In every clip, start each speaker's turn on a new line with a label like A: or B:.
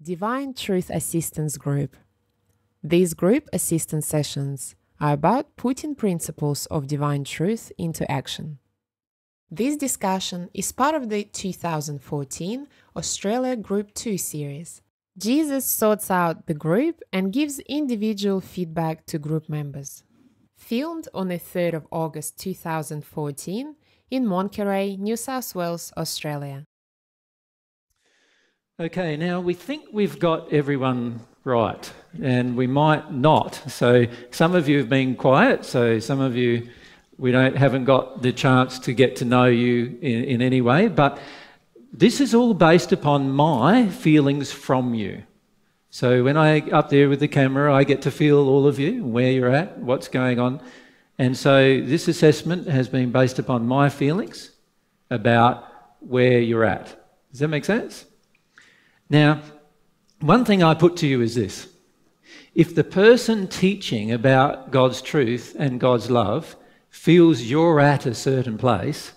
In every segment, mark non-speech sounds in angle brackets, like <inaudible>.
A: Divine Truth Assistance Group. These group assistance sessions are about putting principles of divine truth into action. This discussion is part of the 2014 Australia Group 2 series. Jesus sorts out the group and gives individual feedback to group members. Filmed on the 3rd of August 2014 in Monkerai, New South Wales, Australia.
B: Okay, now we think we've got everyone right, and we might not. So some of you have been quiet, so some of you we don't haven't got the chance to get to know you in, in any way, but this is all based upon my feelings from you. So when I up there with the camera, I get to feel all of you, where you're at, what's going on. And so this assessment has been based upon my feelings about where you're at. Does that make sense? Now, one thing I put to you is this if the person teaching about God's truth and God's love feels you're at a certain place,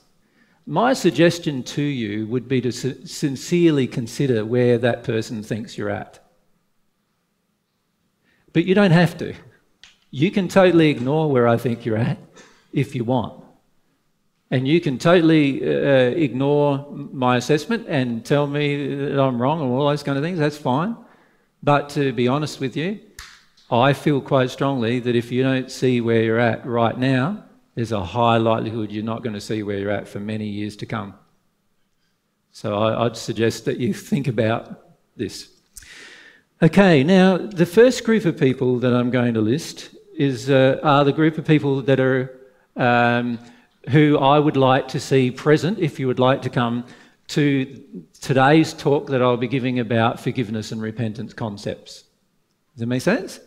B: my suggestion to you would be to sincerely consider where that person thinks you're at. But you don't have to. You can totally ignore where I think you're at if you want. And you can totally uh, ignore my assessment and tell me that I'm wrong and all those kind of things. That's fine. But to be honest with you, I feel quite strongly that if you don't see where you're at right now, there's a high likelihood you're not going to see where you're at for many years to come. So I, would suggest that you <laughs> think about this. Okay, now the first group of people that I'm going to list is uh, are the group of people that are um, who I would like to see present, if you would like to come to today's talk that I'll be giving about forgiveness and repentance concepts. Does that make sense?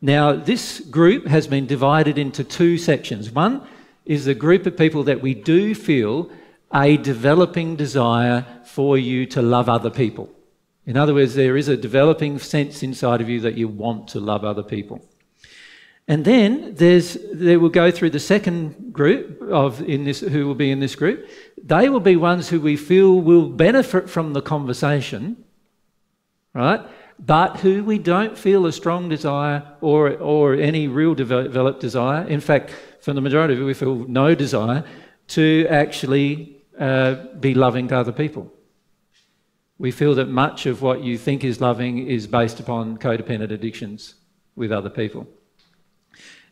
B: Now, this group has been divided into two sections. One is the group of people that we do feel a developing desire for you to love other people. In other words, there is a developing sense inside of you that you want to love other people. And then there's, they will go through the second group of in this, who will be in this group. They will be ones who we feel will benefit from the conversation, right? But who we don't feel a strong desire or, or any real developed desire. In fact, for the majority of it, we feel no desire to actually uh, be loving to other people. We feel that much of what you think is loving is based upon codependent addictions with other people.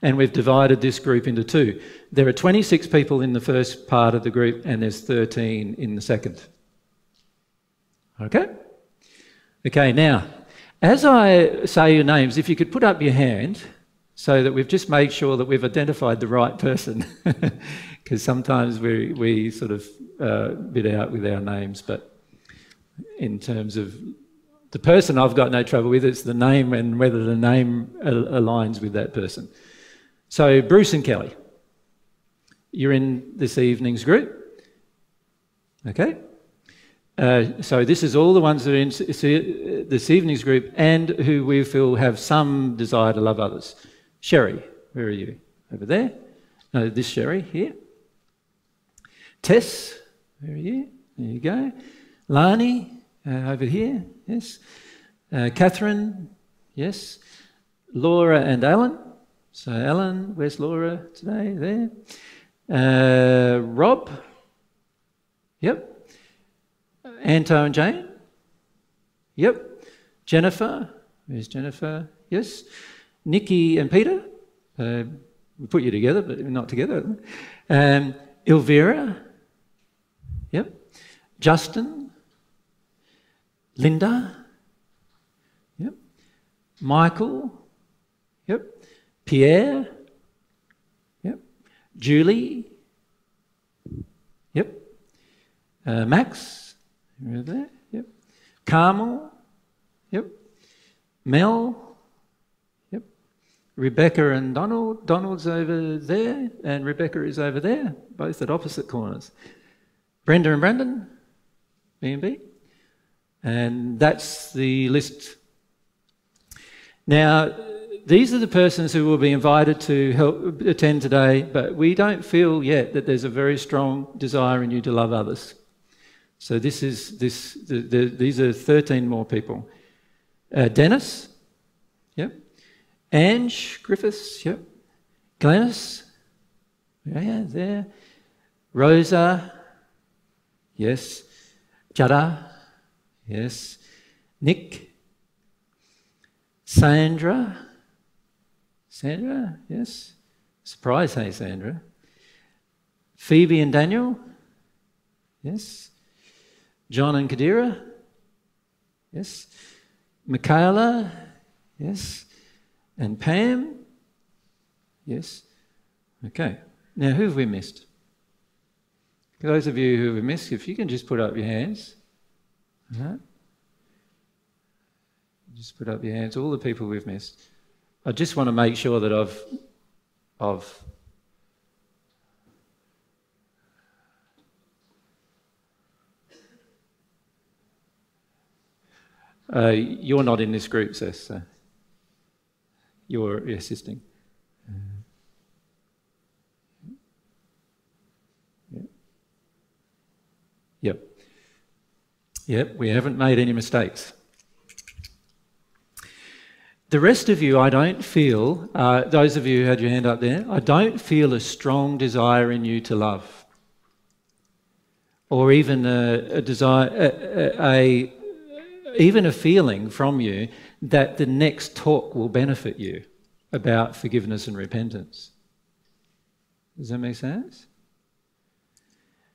B: And we've divided this group into two. There are 26 people in the first part of the group, and there's 13 in the second. Okay? Okay, now, as I say your names, if you could put up your hand so that we've just made sure that we've identified the right person, <laughs> because sometimes we, we sort of uh, bid out with our names, but in terms of the person I've got no trouble with, it's the name and whether the name aligns with that person. So, Bruce and Kelly, you're in this evening's group. Okay? Uh, so, this is all the ones that are in this evening's group and who we feel have some desire to love others. Sherry, where are you? Over there? No, this Sherry here. Tess, where are you? There you go. Lani, uh, over here, yes. Uh, Catherine, yes. Laura and Alan, so, Ellen, where's Laura today? There. Uh, Rob. Yep. Anto and Jane. Yep. Jennifer. Where's Jennifer? Yes. Nikki and Peter. Uh, we put you together, but not together. Um, Elvira. Yep. Justin. Linda. Yep. Michael. Pierre. Yep. Julie. Yep. Uh, Max. Right there. Yep. Carmel. Yep. Mel. Yep. Rebecca and Donald. Donald's over there, and Rebecca is over there, both at opposite corners. Brenda and Brandon. B and B. And that's the list. Now, these are the persons who will be invited to help attend today, but we don't feel yet that there's a very strong desire in you to love others. So this is this. The, the, these are 13 more people. Uh, Dennis? Yep. Ange Griffiths? Yep. Glennis? Yeah, there. Rosa? Yes. Jada? Yes. Nick? Sandra? Sandra? Yes. Surprise, hey, Sandra. Phoebe and Daniel? Yes. John and Kadira? Yes. Michaela? Yes. And Pam? Yes. Okay. Now, who have we missed? For Those of you who have missed, if you can just put up your hands. Just put up your hands, all the people we've missed. I just want to make sure that I've, I've Uh, you're not in this group, Seth. So you're assisting. Yep. Yep, we haven't made any mistakes. The rest of you, I don't feel, uh, those of you who had your hand up there, I don't feel a strong desire in you to love. Or even a, a desire, a, a, even a feeling from you that the next talk will benefit you about forgiveness and repentance. Does that make sense?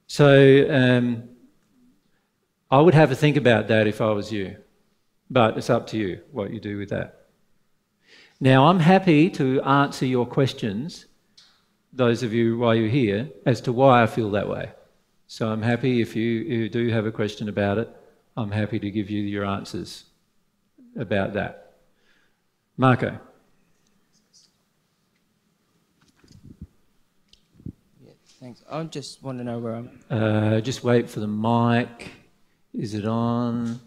B: So, um, I would have a think about that if I was you, but it's up to you what you do with that. Now, I'm happy to answer your questions, those of you while you're here, as to why I feel that way. So I'm happy if you, you do have a question about it, I'm happy to give you your answers about that. Marco.
C: Yeah, thanks. I just want to know where I'm.
B: Uh, just wait for the mic. Is it on?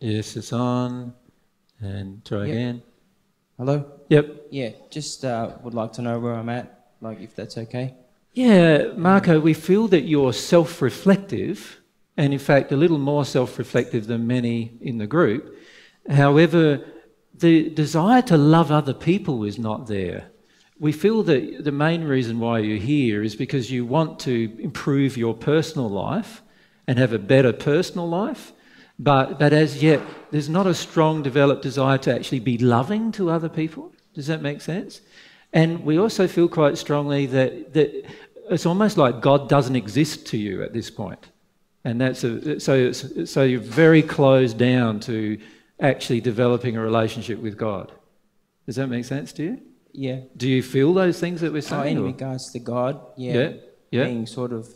B: Yes, it's on. And try
C: Yep.
B: again.
C: Hello?
B: Yep.
C: Yeah, just uh, would like to know where I'm at, like if that's okay.
B: Yeah, Marco, we feel that you're self reflective, and in fact, a little more self reflective than many in the group. However, the desire to love other people is not there. We feel that the main reason why you're here is because you want to improve your personal life and have a better personal life, but, but as yet, there's not a strong developed desire to actually be loving to other people. Does that make sense? And we also feel quite strongly that, that it's almost like God doesn't exist to you at this point. And that's a, so, it's, so you're very closed down to actually developing a relationship with God. Does that make sense to you?
C: Yeah.
B: Do you feel those things that we're saying?
C: Oh, in
B: or-
C: regards to God, yeah,
B: Yeah, yeah.
C: being sort of,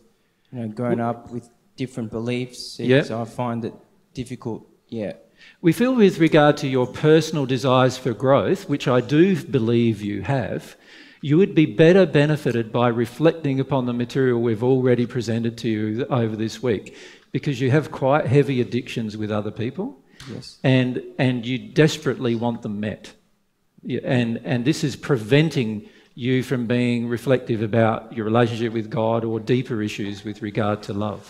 C: you know, grown up with different beliefs,
B: Yeah.
C: I find it difficult. Yeah.
B: We feel with regard to your personal desires for growth, which I do believe you have, you would be better benefited by reflecting upon the material we've already presented to you over this week because you have quite heavy addictions with other people
C: Yes.
B: and, and you desperately want them met. And, and this is preventing you from being reflective about your relationship with God or deeper issues with regard to love.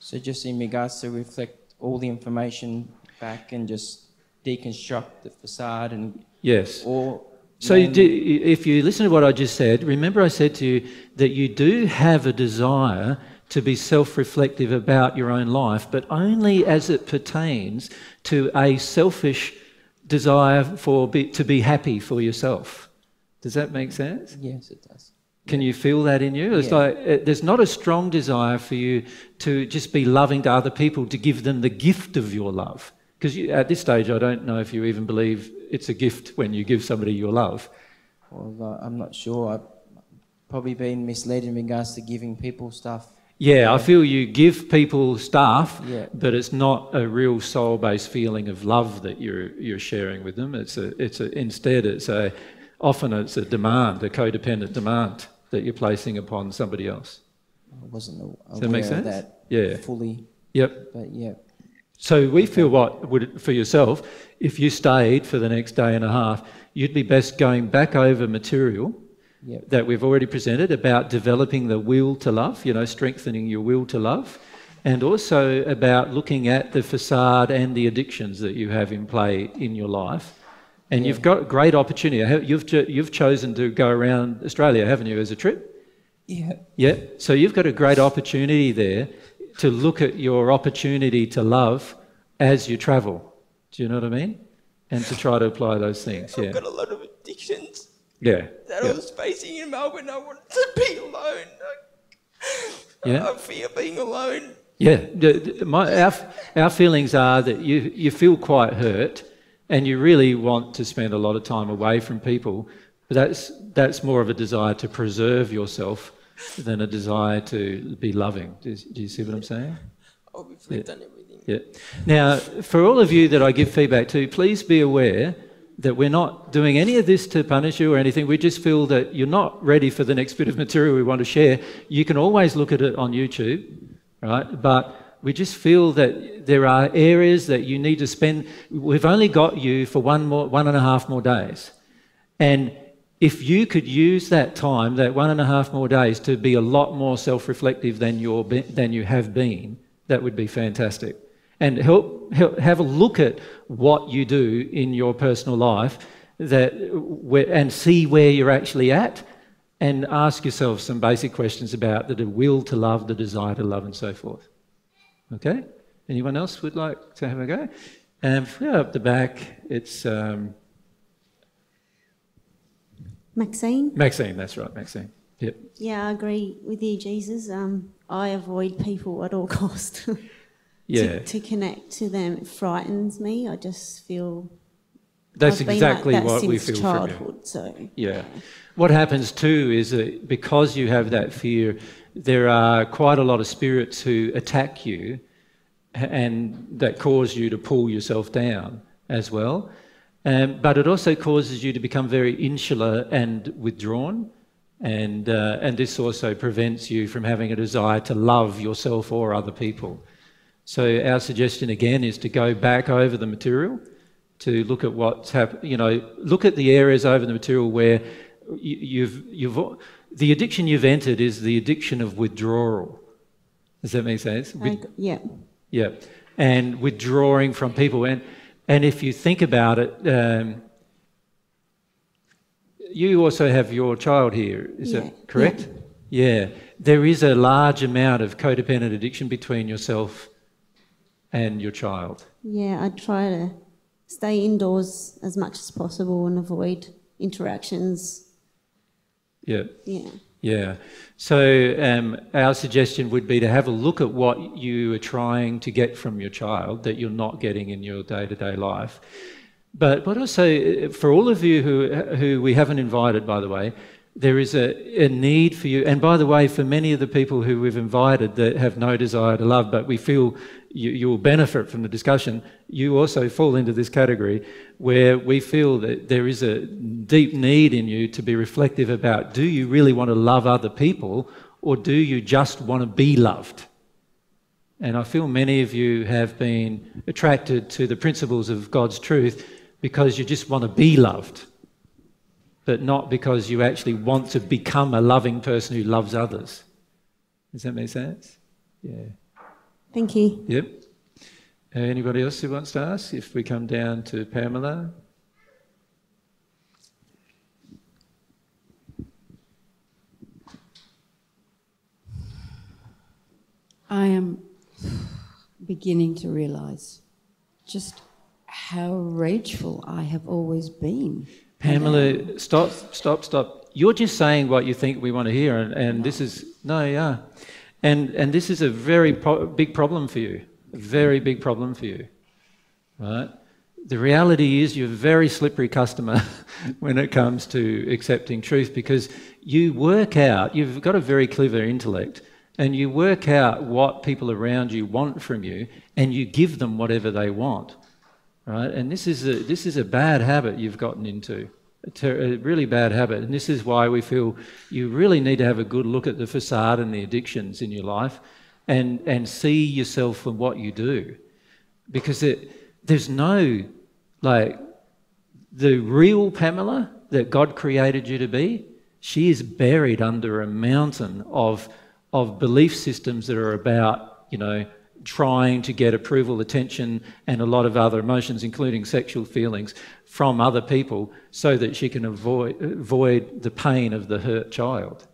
C: So just in regards to reflect all the information back and just deconstruct the facade and
B: Yes.
C: or
B: So, you do, if you listen to what I just said, remember I said to you that you do have a desire to be self reflective about your own life, but only as it pertains to a selfish desire for be, to be happy for yourself. Does that make sense?
C: yes, it does.
B: Can you feel that in you? It's
C: Yeah.
B: like uh, there's not a strong desire for you to just be loving to other people, to give them the gift of your love. Because at this stage, I don't know if you even believe it's a gift when you give somebody your love.
C: Well, uh, I'm not sure. I've probably been misled in regards to giving people stuff.
B: Yeah, I feel you give people stuff,
C: Yeah.
B: but it's not a real soul-based feeling of love that you're you're sharing with them. It's a it's a instead it's a often it's a demand, a codependent demand that you're placing upon somebody else.
C: I wasn't aware
B: that make
C: of
B: sense?
C: that
B: Yeah.
C: fully,
B: Yep.
C: but yeah.
B: So we feel what would for yourself, if you stayed for the next day and a half, you'd be best going back over material
C: Yep.
B: that we've already presented about developing the will to love, you know, strengthening your will to love, and also about looking at the facade and the addictions that you have in play in your life. And you've got a great opportunity. You've, cho- you've chosen to go around Australia, haven't you, as a trip?
C: Yeah.
B: Yeah. So you've got a great opportunity there to look at your opportunity to love as you travel. Do you know what I mean? And to try to apply those things. Yeah.
C: I've got a lot of addictions
B: Yeah.
C: that I was facing in Melbourne. I wanted to be alone.
B: Yeah.
C: I fear being alone.
B: Yeah, my, our, our feelings are that you, you feel quite hurt and you really want to spend a lot of time away from people, but that's, that's more of a desire to preserve yourself than a desire to be loving. Do you, do you see what I'm saying?
C: I'll reflect on everything.
B: Yeah. Now, for all of you that I give feedback to, please be aware that we're not doing any of this to punish you or anything. We just feel that you're not ready for the next bit of material we want to share. You can always look at it on YouTube, right? But we just feel that there are areas that you need to spend. We've only got you for one more, one and a half more days, and if you could use that time, that one and a half more days, to be a lot more self-reflective than you're than you have been, that would be fantastic. And help, help have a look at what you do in your personal life, that and see where you're actually at, and ask yourself some basic questions about the will to love, the desire to love, and so forth. Okay? Anyone else would like to have a go? And yeah, up the back, it's um,
D: Maxine?
B: Maxine. That's right, Maxine. Yep.
D: Yeah, I agree with you, Jesus. Um, I avoid people at all <laughs> cost. to,
B: Yeah.
D: to connect to them, it frightens me. I just feel.
B: That's
D: I've
B: exactly
D: like that
B: what we feel from you.
D: childhood, So
B: Yeah. What happens too is that because you have that fear, there are quite a lot of spirits who attack you and that cause you to pull yourself down as well. Um, but it also causes you to become very insular and withdrawn. And, uh, and this also prevents you from having a desire to love yourself or other people. So our suggestion again is to go back over the material, to look at what's happened. You know, look at the areas over the material where you, you've you've the addiction you've entered is the addiction of withdrawal. Does that make sense? With-
D: yeah,
B: yeah, and withdrawing from people, and and if you think about it, um, you also have your child here. Is
D: Yeah,
B: that correct? Yeah. There is a large amount of codependent addiction between yourself and your child.
D: yeah. I try to stay indoors as much as possible and avoid interactions.
B: Yeah.
D: Yeah,
B: Yeah. So um, our suggestion would be to have a look at what you are trying to get from your child that you're not getting in your day-to-day life. But but also uh, for all of you who who we haven't invited, by the way, there is a, a need for you. And by the way, for many of the people who we've invited that have no desire to love, but we feel you, you will benefit from the discussion, you also fall into this category where we feel that there is a deep need in you to be reflective about do you really want to love other people or do you just want to be loved? And I feel many of you have been attracted to the principles of God's truth because you just want to be loved, but not because you actually want to become a loving person who loves others. Does that make sense? Yeah.
D: thank you.
B: Yep. Uh, anybody else who wants to ask? If we come down to Pamela.
E: I am beginning to realize just how rageful I have always been.
B: Pamela, stop, stop, stop. You're just saying what you think we want to hear, and, and this is no, yeah, and and this is a very pro- big problem for you, a very big problem for you, right? The reality is you're a very slippery customer <laughs> when it comes to accepting truth because you work out. You've got a very clever intellect, and you work out what people around you want from you, and you give them whatever they want right? And this is a, this is a bad habit you've gotten into, a, ter- a really bad habit. And this is why we feel you really need to have a good look at the facade and the addictions in your life, and and see yourself for what you do, because it, there's no like the real Pamela that God created you to be. She is buried under a mountain of of belief systems that are about you know, trying to get approval, attention, and a lot of other emotions, including sexual feelings, from other people so that she can avoid, avoid the pain of the hurt child.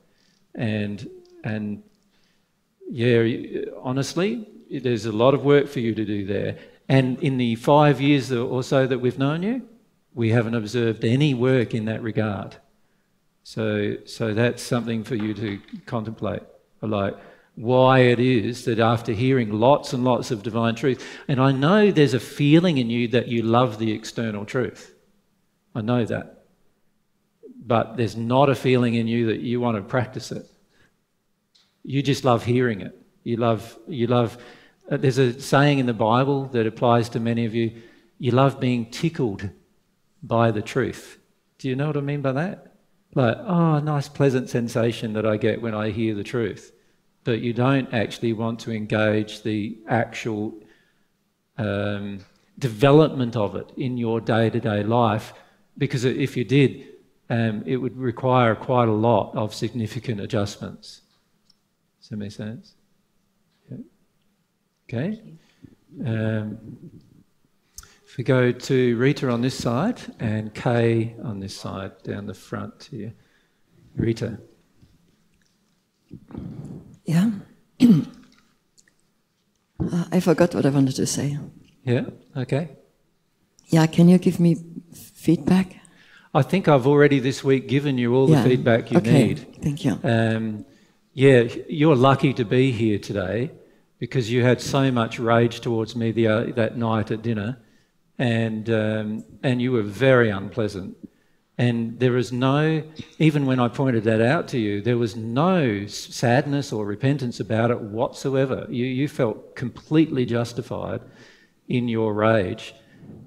B: And, and yeah, honestly, there's a lot of work for you to do there. And in the five years or so that we've known you, we haven't observed any work in that regard. So, so that's something for you to contemplate. Like, why it is that after hearing lots and lots of divine truth, and I know there's a feeling in you that you love the external truth. I know that. But there's not a feeling in you that you want to practice it. You just love hearing it. You love, you love, uh, there's a saying in the Bible that applies to many of you you love being tickled by the truth. Do you know what I mean by that? Like, oh, nice, pleasant sensation that I get when I hear the truth but you don't actually want to engage the actual um, development of it in your day to day life, because if you did, um, it would require quite a lot of significant adjustments. Does that make sense? Yeah. Okay. Um, if we go to Rita on this side and Kay on this side, down the front here. Rita.
F: Yeah. <clears throat> uh, I forgot what I wanted to say.
B: Yeah, okay.
F: Yeah, can you give me feedback?
B: I think I've already this week given you all
F: yeah.
B: the feedback you
F: okay.
B: need.
F: Thank you.
B: Um, yeah, you're lucky to be here today because you had so much rage towards me the, uh, that night at dinner, and um, and you were very unpleasant. And there is no, even when I pointed that out to you, there was no sadness or repentance about it whatsoever. You, you felt completely justified in your rage.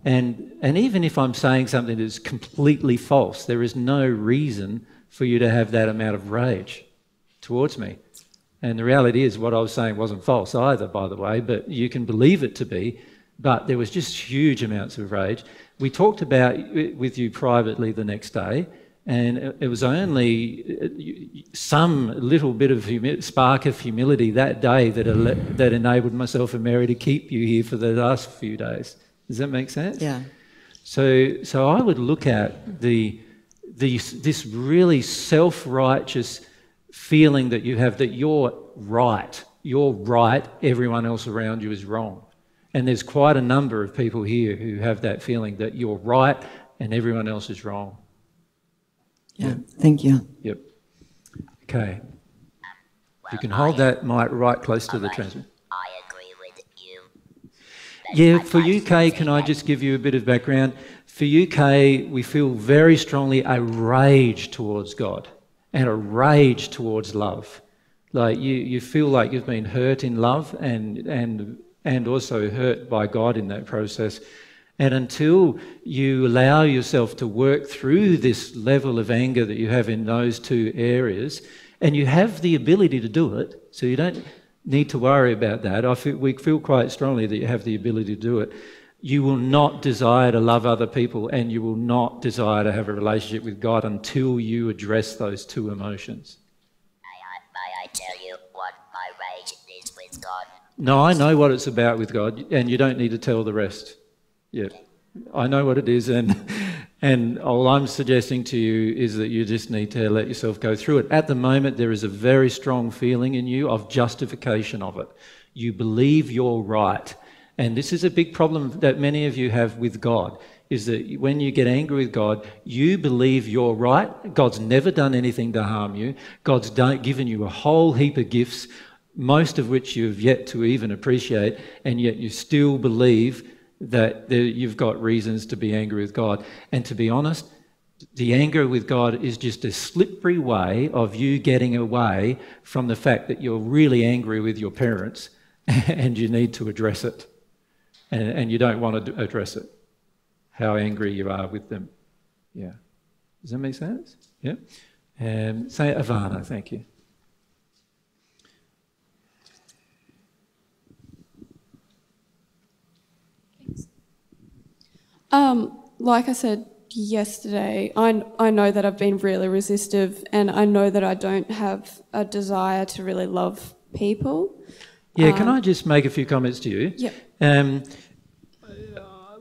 B: And, and even if I'm saying something that is completely false, there is no reason for you to have that amount of rage towards me. And the reality is, what I was saying wasn't false either, by the way, but you can believe it to be. But there was just huge amounts of rage we talked about with you privately the next day, and it was only some little bit of spark of humility that day that, that enabled myself and Mary to keep you here for the last few days. Does that make sense?
F: Yeah.
B: So, so I would look at the, the this really self-righteous feeling that you have that you're right, you're right, everyone else around you is wrong. And there's quite a number of people here who have that feeling that you're right and everyone else is wrong.
F: Yeah, yeah. thank you.
B: Yep. Okay. You can hold that mic right close to the transmitter.
G: I agree with you.
B: Yeah, for UK, can I just give you a bit of background? For UK, we feel very strongly a rage towards God and a rage towards love. Like you, you feel like you've been hurt in love and, and and also hurt by God in that process. And until you allow yourself to work through this level of anger that you have in those two areas, and you have the ability to do it, so you don't need to worry about that. I feel, we feel quite strongly that you have the ability to do it. You will not desire to love other people, and you will not desire to have a relationship with God until you address those two emotions.
G: May I, may I tell you what my rage is with God?
B: No, I know what it's about with God, and you don't need to tell the rest. Yeah, I know what it is, and <laughs> and all I'm suggesting to you is that you just need to let yourself go through it. At the moment, there is a very strong feeling in you of justification of it. You believe you're right, and this is a big problem that many of you have with God. Is that when you get angry with God, you believe you're right. God's never done anything to harm you. God's done, given you a whole heap of gifts most of which you've yet to even appreciate, and yet you still believe that you've got reasons to be angry with God. And to be honest, the anger with God is just a slippery way of you getting away from the fact that you're really angry with your parents <laughs> and you need to address it. And, and you don't want to address it, how angry you are with them. Yeah. Does that make sense? Yeah. Um, say Ivana, thank you.
H: Um, like I said yesterday, I, I know that I've been really resistive and I know that I don't have a desire to really love people.
B: Yeah, can I just make a few comments to you?
H: Yep.
B: Um,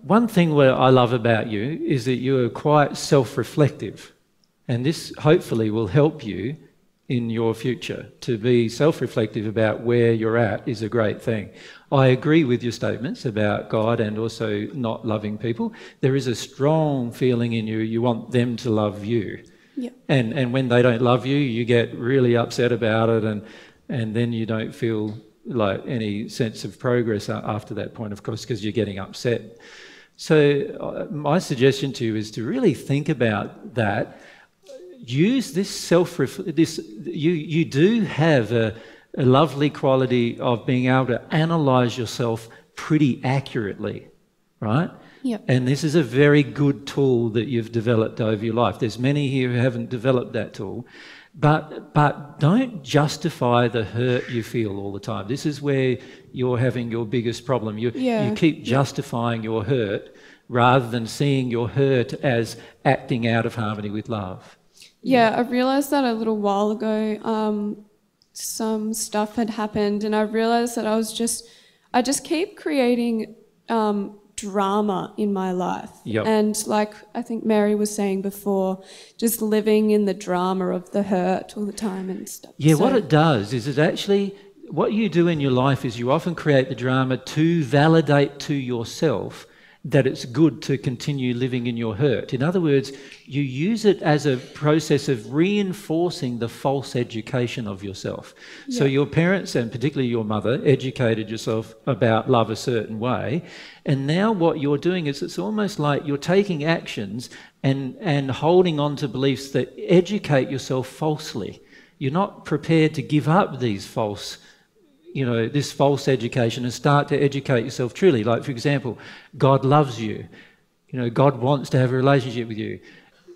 B: one thing what I love about you is that you are quite self reflective, and this hopefully will help you in your future. To be self reflective about where you're at is a great thing. I agree with your statements about God and also not loving people. There is a strong feeling in you, you want them to love you.
H: Yep.
B: And, and when they don't love you, you get really upset about it, and, and then you don't feel like any sense of progress after that point, of course, because you're getting upset. So, uh, my suggestion to you is to really think about that. Use this self this you you do have a, a lovely quality of being able to analyze yourself pretty accurately, right?
H: Yep.
B: And this is a very good tool that you've developed over your life. There's many here who haven't developed that tool. But, but don't justify the hurt you feel all the time. This is where you're having your biggest problem. You,
H: Yeah.
B: you keep justifying your hurt rather than seeing your hurt as acting out of harmony with love.
H: Yeah, I realized that a little while ago. Um, some stuff had happened, and I realized that I was just, I just keep creating um, drama in my life.
B: Yep.
H: And like I think Mary was saying before, just living in the drama of the hurt all the time and stuff.
B: Yeah, what it does is it actually, what you do in your life is you often create the drama to validate to yourself that it's good to continue living in your hurt. In other words, you use it as a process of reinforcing the false education of yourself. So your parents and particularly your mother educated yourself about love a certain way, and now what you're doing is it's almost like you're taking actions and and holding on to beliefs that educate yourself falsely. You're not prepared to give up these false you know, this false education and start to educate yourself truly. Like, for example, God loves you. You know, God wants to have a relationship with you.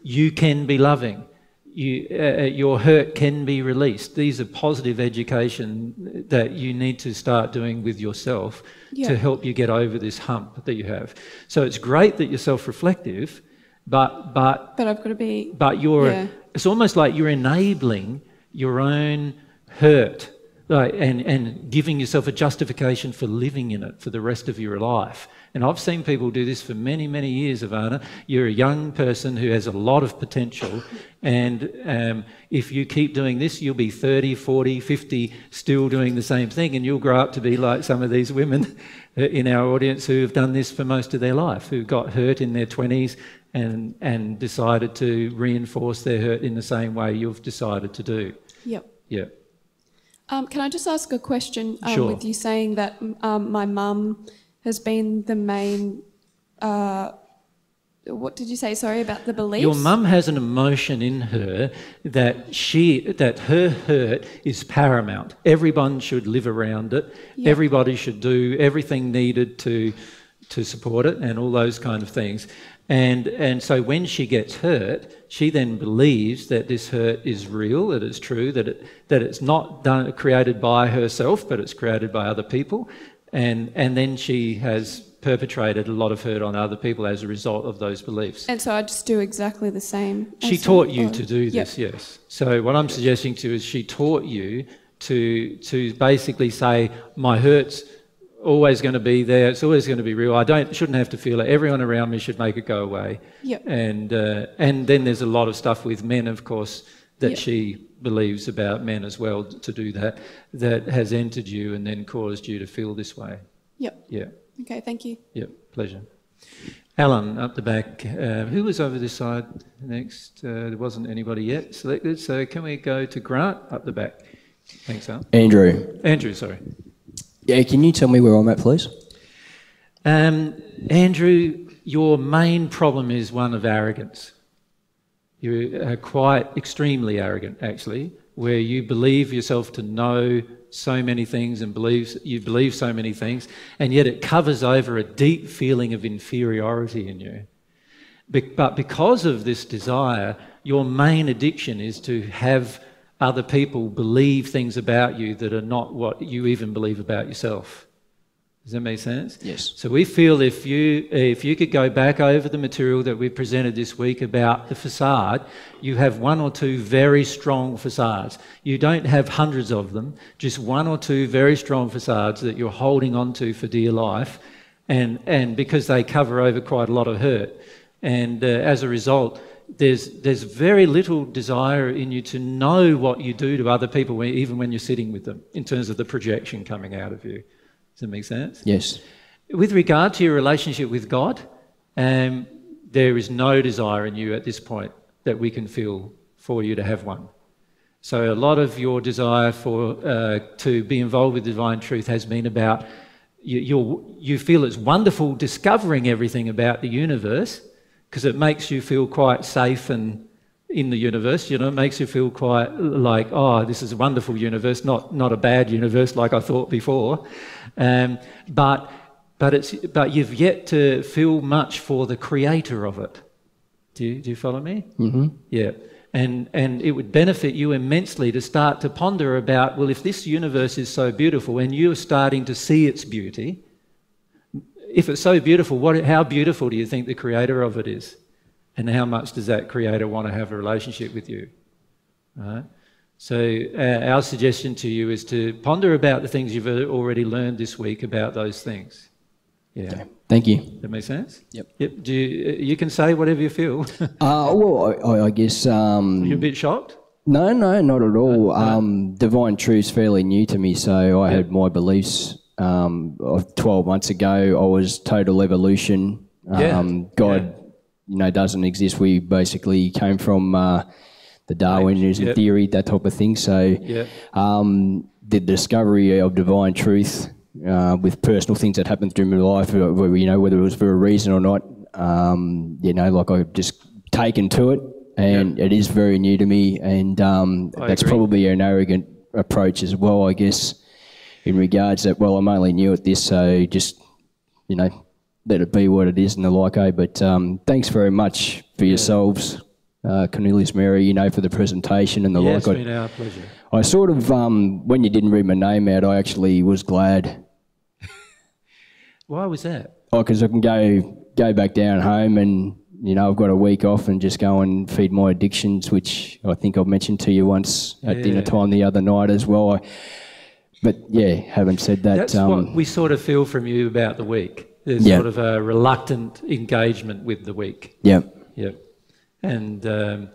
B: You can be loving. You, uh, uh, your hurt can be released. These are positive education that you need to start doing with yourself
H: Yeah.
B: to help you get over this hump that you have. So it's great that you're self-reflective, but but
H: But I've got to be.
B: but you're
H: Yeah.
B: it's almost like you're enabling your own hurt and, and giving yourself a justification for living in it for the rest of your life. And I've seen people do this for many, many years, Ivana. You're a young person who has a lot of potential. And um, if you keep doing this, you'll be 30, 40, 50 still doing the same thing. And you'll grow up to be like some of these women <laughs> in our audience who have done this for most of their life, who got hurt in their 20s and, and decided to reinforce their hurt in the same way you've decided to do.
H: Yep.
B: Yeah.
H: Um, can I just ask a question um,
B: Sure.
H: with you saying that um, my mum has been the main. Uh, what did you say? Sorry about the beliefs.
B: Your mum has an emotion in her that she that her hurt is paramount. Everyone should live around it.
H: Yeah.
B: Everybody should do everything needed to to support it and all those kind of things. And and so when she gets hurt, she then believes that this hurt is real, that it's true, that it that it's not done created by herself, but it's created by other people. And and then she has perpetrated a lot of hurt on other people as a result of those beliefs.
H: And so I just do exactly the same.
B: She taught you to do
H: Yep.
B: this, yes. So what I'm suggesting to you is she taught you to to basically say my hurt's always going to be there. It's always going to be real. I don't shouldn't have to feel it. Everyone around me should make it go away.
H: Yep.
B: And uh, and then there's a lot of stuff with men, of course, that
H: Yep.
B: she believes about men as well to do that that has entered you and then caused you to feel this way.
H: Yep.
B: Yeah.
H: Okay. Thank you.
B: Yep, pleasure. Alan, up the back. Uh, who was over this side next? Uh, there wasn't anybody yet selected, so can we go to Grant up the back? Thanks, Al.
I: Andrew,
B: Andrew, sorry.
I: Yeah, can you tell me where I'm at, please?
B: Um, Andrew, your main problem is one of arrogance. You're quite extremely arrogant, actually, where you believe yourself to know so many things and believes you believe so many things, and yet it covers over a deep feeling of inferiority in you. Be- But because of this desire, your main addiction is to have other people believe things about you that are not what you even believe about yourself. Does that make sense?
I: Yes.
B: So we feel if you if you could go back over the material that we presented this week about the facade, you have one or two very strong facades. You don't have hundreds of them, just one or two very strong facades that you're holding on to for dear life, and and because they cover over quite a lot of hurt, and uh, as a result. There's, there's very little desire in you to know what you do to other people, when- even when you're sitting with them, in terms of the projection coming out of you. Does that make sense?
I: Yes.
B: With regard to your relationship with God, um, there is no desire in you at this point that we can feel for you to have one. So a lot of your desire for uh, to be involved with divine truth has been about you, you're, you feel it's wonderful discovering everything about the universe because it makes you feel quite safe and in the universe. You know, it makes you feel quite like, oh, this is a wonderful universe, not not a bad universe like I thought before. Um, but but it's but you've yet to feel much for the creator of it. Do you, do you follow me?
I: Mm-hmm.
B: Yeah. And, and it would benefit you immensely to start to ponder about well, if this universe is so beautiful and you're starting to see its beauty, if it's so beautiful, what, how beautiful do you think the creator of it is? And how much does that creator want to have a relationship with you? Right? So, uh, our suggestion to you is to ponder about the things you've already learned this week about those things. Yeah.
I: Okay. Thank you.
B: That make sense?
I: Yep.
B: Yep. Do you, uh, you can say whatever you feel. <laughs>
I: Uh, well, I, I guess. Um,
B: You're a bit shocked?
I: No, no, not at all. Um, divine truth's fairly new to me, so I had my beliefs um, of 12 months ago. I was total evolution.
B: Yeah,
I: Um, God, you know, doesn't exist. We basically came from uh, the Darwinism
B: Yep.
I: theory, that type of thing. So,
B: Yeah.
I: um, the discovery of divine truth uh, with personal things that happened through my life, uh, whether, you know, whether it was for a reason or not, um, you know, like I've just taken to it, and it is very new to me, and um, that's
B: agree.
I: probably an arrogant approach as well, I guess, in regards that, well, I'm only new at this, so just, you know, let it be what it is and the like, eh? But um, thanks very much for yourselves, uh, Cornelius Mary, you know, for the presentation and the
B: Yeah, it's
I: like. I-
B: been our pleasure.
I: I sort of, um, when you didn't read my name out, I actually was glad. <laughs>
B: Why was that?
I: Oh, because I can go go back down home and you know I've got a week off and just go and feed my addictions, which I think I've mentioned to you once at dinner time the other night as well. I, but yeah, having said that,
B: That's
I: um,
B: what we sort of feel from you about the week. There's
I: Yeah.
B: sort of a reluctant engagement with the week.
I: yeah,
B: Yep. And um,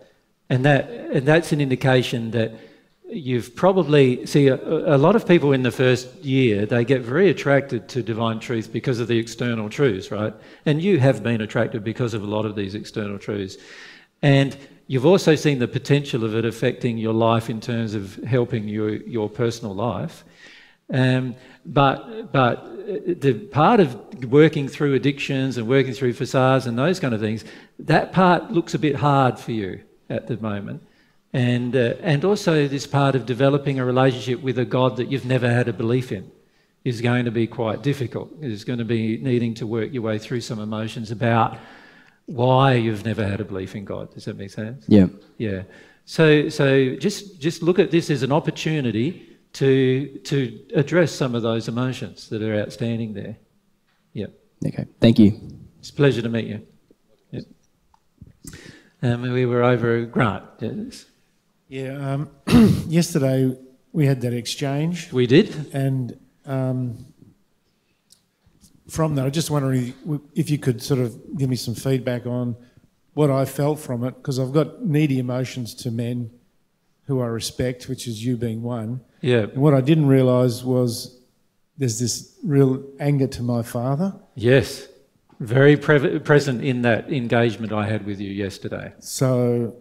B: and that and that's an indication that you've probably see a, a lot of people in the first year they get very attracted to divine truth because of the external truths, right? And you have been attracted because of a lot of these external truths. And you've also seen the potential of it affecting your life in terms of helping your your personal life. Um, but but uh, the part of working through addictions and working through facades and those kind of things, that part looks a bit hard for you at the moment. And, uh, and also this part of developing a relationship with a God that you've never had a belief in is going to be quite difficult. It's going to be needing to work your way through some emotions about why you've never had a belief in God. Does that make sense?
I: yeah,
B: Yeah. So so just just look at this as an opportunity to to address some of those emotions that are outstanding there. Yeah.
I: okay, thank you.
B: It's a pleasure to meet you. Yeah. Um, we were over Grant. Yes.
J: Yeah, um, <clears throat> yesterday we had that exchange,
B: We did.
J: and um, from that, I just wondering if you could sort of give me some feedback on what I felt from it, because I've got needy emotions to men who I respect, which is you being one.
B: Yeah.
J: And what I didn't realise was there's this real anger to my father.
B: Yes. Very pre- present in that engagement I had with you yesterday.
J: So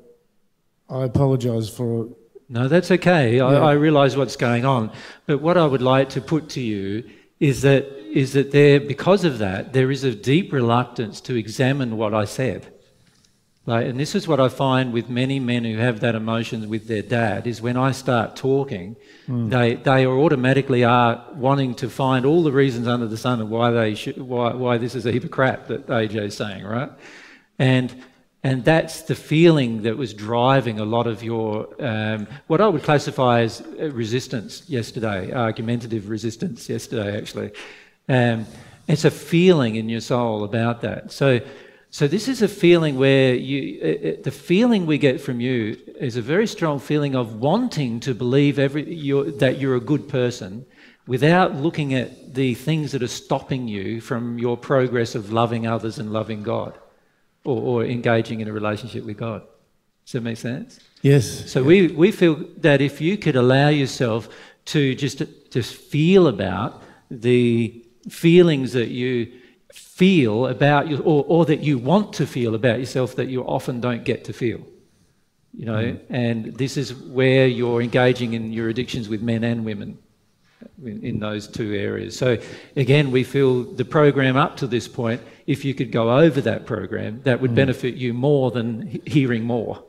J: I apologise for
B: No, that's okay. I, I realise what's going on. But what I would like to put to you is that is that there because of that there is a deep reluctance to examine what I said. Like, and this is what I find with many men who have that emotion with their dad is when I start talking, they they are automatically are wanting to find all the reasons under the sun of why they should, why why this is a heap of crap that AJ is saying, right? And and that's the feeling that was driving a lot of your um, what I would classify as uh, resistance yesterday, argumentative resistance yesterday, actually. Um, it's a feeling in your soul about that. So, so this is a feeling where you, it, it- the feeling we get from you is a very strong feeling of wanting to believe every, you're, that you're a good person without looking at the things that are stopping you from your progress of loving others and loving God or, or engaging in a relationship with God. Does that make sense?
J: Yes.
B: So we, we feel that if you could allow yourself to just just feel about the feelings that you feel about you or, or that you want to feel about yourself that you often don't get to feel. You know, and this is where you're engaging in your addictions with men and women in, in those two areas. So again, we feel the program up to this point, if you could go over that program, that would benefit you more than hearing more,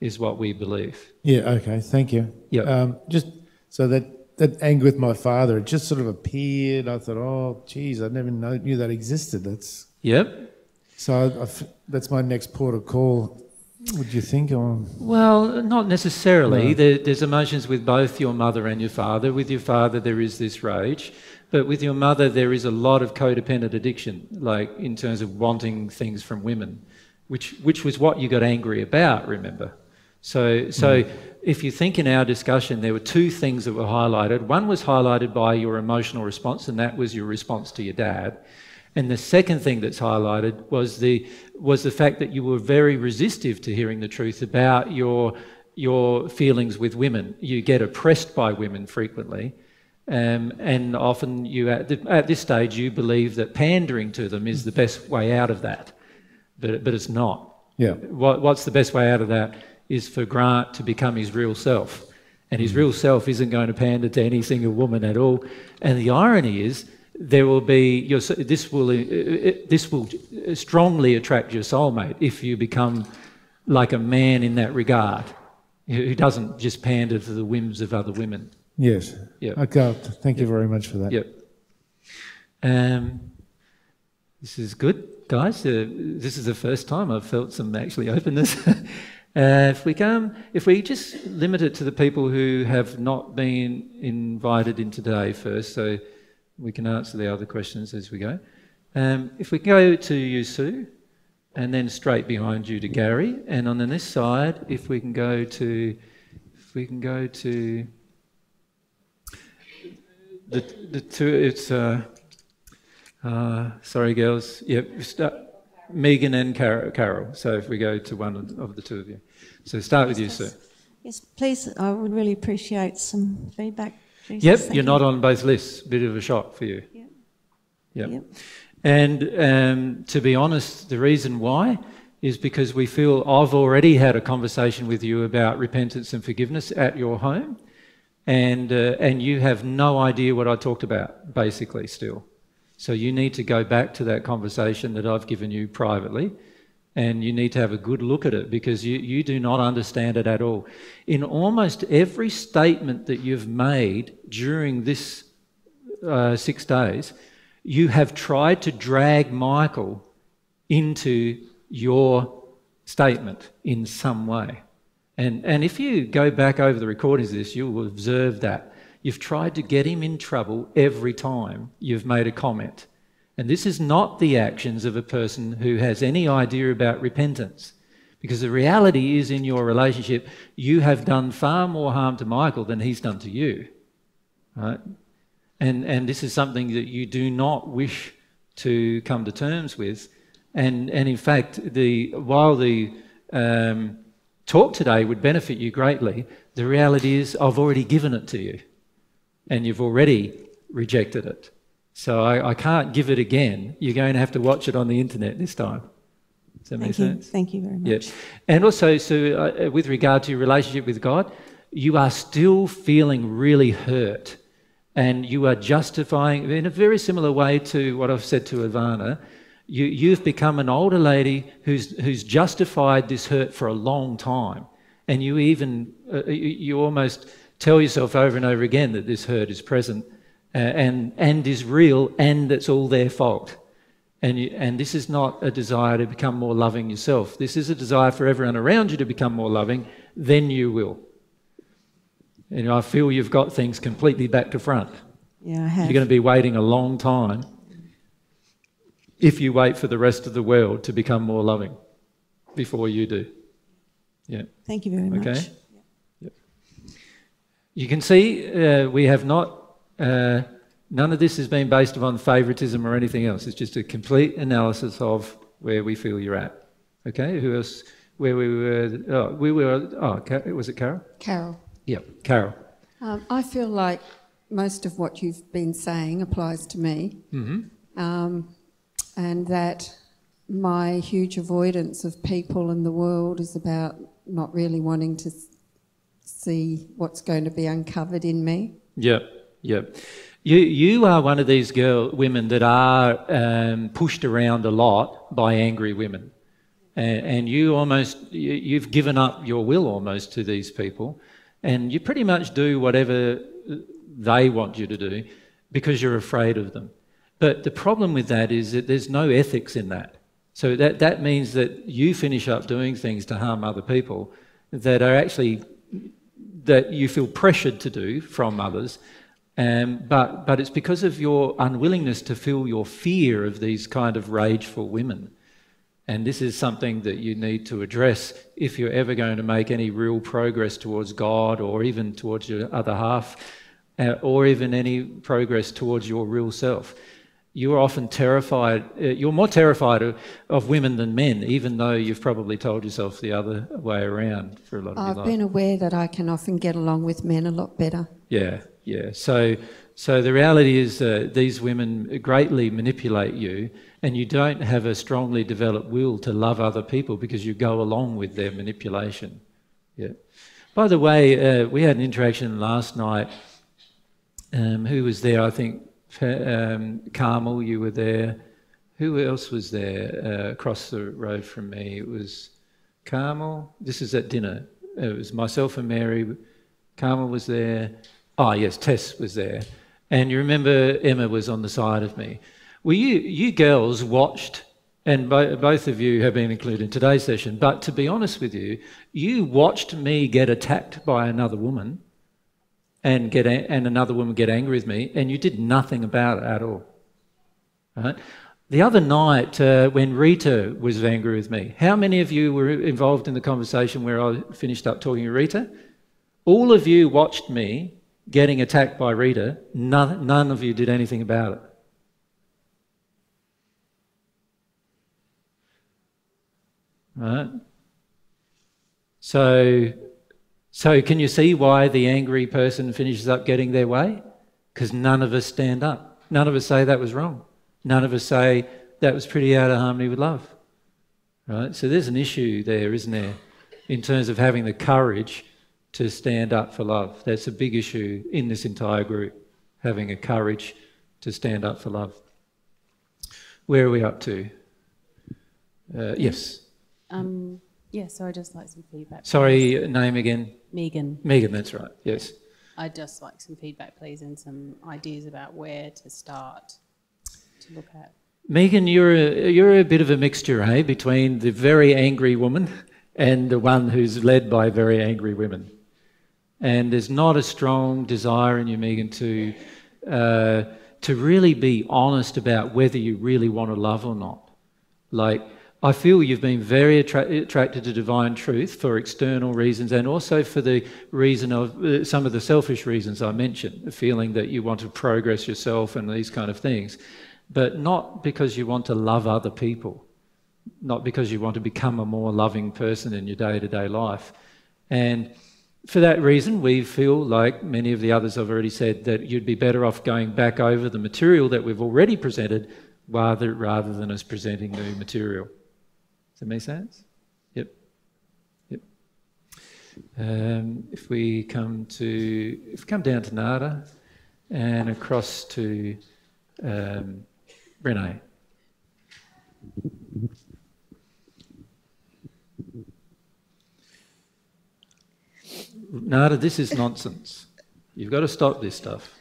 B: is what we believe.
J: Yeah. Okay. Thank you.
B: Yeah.
J: Um, just so that that anger with my father, it just sort of appeared. I thought, oh, geez, I never know, knew that existed. That's
B: Yep.
J: so. I, I f- that's my next port of call. Would you think? Or
B: Well, not necessarily.
J: No.
B: There, there's emotions with both your mother and your father. With your father, there is this rage. But with your mother, there is a lot of codependent addiction, like in terms of wanting things from women, which, which was what you got angry about, remember? So, so hmm. If you think in our discussion, there were two things that were highlighted. One was highlighted by your emotional response, and that was your response to your dad. And the second thing that's highlighted was the, was the fact that you were very resistive to hearing the truth about your, your feelings with women. You get oppressed by women frequently. Um, and often you, at, the, at this stage, you believe that pandering to them is the best way out of that. But, but it's not.
J: yeah.
B: What, what's the best way out of that is for Grant to become his real self. And his real self isn't going to pander to any single woman at all. And the irony is, there will be your, this will uh, this will strongly attract your soulmate if you become like a man in that regard, who doesn't just pander to the whims of other women.
J: Yes.
B: Yeah.
J: Okay. Thank you very much for that.
B: Yep. Um, this is good, guys. Uh, this is the first time I've felt some actually openness. <laughs> uh, if we come, if we just limit it to the people who have not been invited in today first, so we can answer the other questions as we go. Um, if we go to you, Sue, and then straight behind you to Gary, and on the this side, if we can go to, if we can go to the the two. It's uh, uh, sorry, girls. Yep, start, Megan and Carol, Carol. So if we go to one of, the two of you, so start with you, Sue.
K: Yes, please, I would really appreciate some feedback. Jesus,
B: Yep, you're
K: you.
B: not on both lists. Bit of a shock for you.
K: Yep.
B: Yep.
K: Yep.
B: And um, to be honest, the reason why is because we feel I've already had a conversation with you about repentance and forgiveness at your home, and uh, and you have no idea what I talked about, basically, still. So you need to go back to that conversation that I've given you privately, and you need to have a good look at it because you, you do not understand it at all. In almost every statement that you've made during this uh, six days, you have tried to drag Michael into your statement in some way. And, and if you go back over the recordings of this, you will observe that. You've tried to get him in trouble every time you've made a comment. And this is not the actions of a person who has any idea about repentance. Because the reality is, in your relationship, you have done far more harm to Michael than he's done to you. Right? And, and this is something that you do not wish to come to terms with. And, and in fact, the, while the um, talk today would benefit you greatly, the reality is I've already given it to you and you've already rejected it. So I, I can't give it again. You're going to have to watch it on the internet this time. Does that make
K: you.
B: sense?
K: Thank you very much.
B: Yes. And also, so uh, with regard to your relationship with God, you are still feeling really hurt. And you are justifying, in a very similar way to what I've said to Ivana, you, you've become an older lady who's, who's justified this hurt for a long time. And you even, uh, you, you almost tell yourself over and over again that this hurt is present uh, and, and is real and it's all their fault. And, you, and this is not a desire to become more loving yourself. This is a desire for everyone around you to become more loving, then you will. And I feel you've got things completely back to front.
K: Yeah, I have.
B: You're going to be waiting a long time if you wait for the rest of the world to become more loving before you do. Yeah.
K: Thank you very much.
B: Okay. You can see uh, we have not, uh, none of this has been based upon favouritism or anything else. It's just a complete analysis of where we feel you're at. Okay, who else? Where we were, oh, we were, oh, was it Carol?
L: Carol,
B: Yeah, Carol.
L: um, I feel like most of what you've been saying applies to me,
B: hmm
L: um, and that my huge avoidance of people in the world is about not really wanting to see what's going to be uncovered in me.
B: Yep, yep. You, you are one of these girl, women that are um, pushed around a lot by angry women. And, and you almost, you, you've given up your will almost to these people. And you pretty much do whatever they want you to do because you're afraid of them. But the problem with that is that there's no ethics in that. So that, that means that you finish up doing things to harm other people that are actually that you feel pressured to do from others, um, but, but it's because of your unwillingness to feel your fear of these kind of rageful women. And this is something that you need to address if you're ever going to make any real progress towards God or even towards your other half, uh, or even any progress towards your real self. You're often terrified, uh, you're more terrified of, of women than men, even though you've probably told yourself the other way around for a lot of your
L: I've
B: life.
L: been aware that I can often get along with men a lot better.
B: Yeah, yeah. So, so the reality is uh, these women greatly manipulate you, and you don't have a strongly developed will to love other people because you go along with their manipulation. Yeah. By the way, uh, we had an interaction last night. Um, who was there? I think um, Carmel, you were there. Who else was there uh, across the road from me? It was Carmel. This is at dinner. It was myself and Mary. Carmel was there. Oh, yes, Tess was there. And you remember Emma was on the side of me. Well, you, you girls watched, and bo- both of you have been included in today's session, but to be honest with you, you watched me get attacked by another woman and, get and another woman get angry with me, and you did nothing about it at all. Right? The other night, uh, when Rita was angry with me, how many of you were involved in the conversation where I finished up talking to Rita? All of you watched me getting attacked by Rita. None, none of you did anything about it. Right? So, so can you see why the angry person finishes up getting their way? Because none of us stand up. None of us say that was wrong. None of us say that was pretty out of harmony with love. Right? So there's an issue there, isn't there, in terms of having the courage to stand up for love. That's a big issue in this entire group, having a courage to stand up for love. Where are we up to? Uh, yes.
M: Um, yeah, so I'd just like some feedback.
B: Sorry, name again?
M: Megan.
B: Megan, that's right, yes.
M: I'd just like some feedback, please, and some ideas about where to start to look at.
B: Megan, you're a, you're a bit of a mixture, eh, between the very angry woman and the one who's led by very angry women. And there's not a strong desire in you, Megan, to, uh, to really be honest about whether you really want to love or not. Like, I feel you've been very attra- attracted to divine truth for external reasons and also for the reason of uh, some of the selfish reasons I mentioned, the feeling that you want to progress yourself and these kind of things, but not because you want to love other people, not because you want to become a more loving person in your day to day life. And for that reason, we feel, like many of the others I've already said, that you'd be better off going back over the material that we've already presented rather, rather than us presenting new material. Does that make sense? Yep. Yep. Um, if we come to, if we come down to Nada and across to um, Renee. Nada, this is nonsense. You've got to stop this stuff.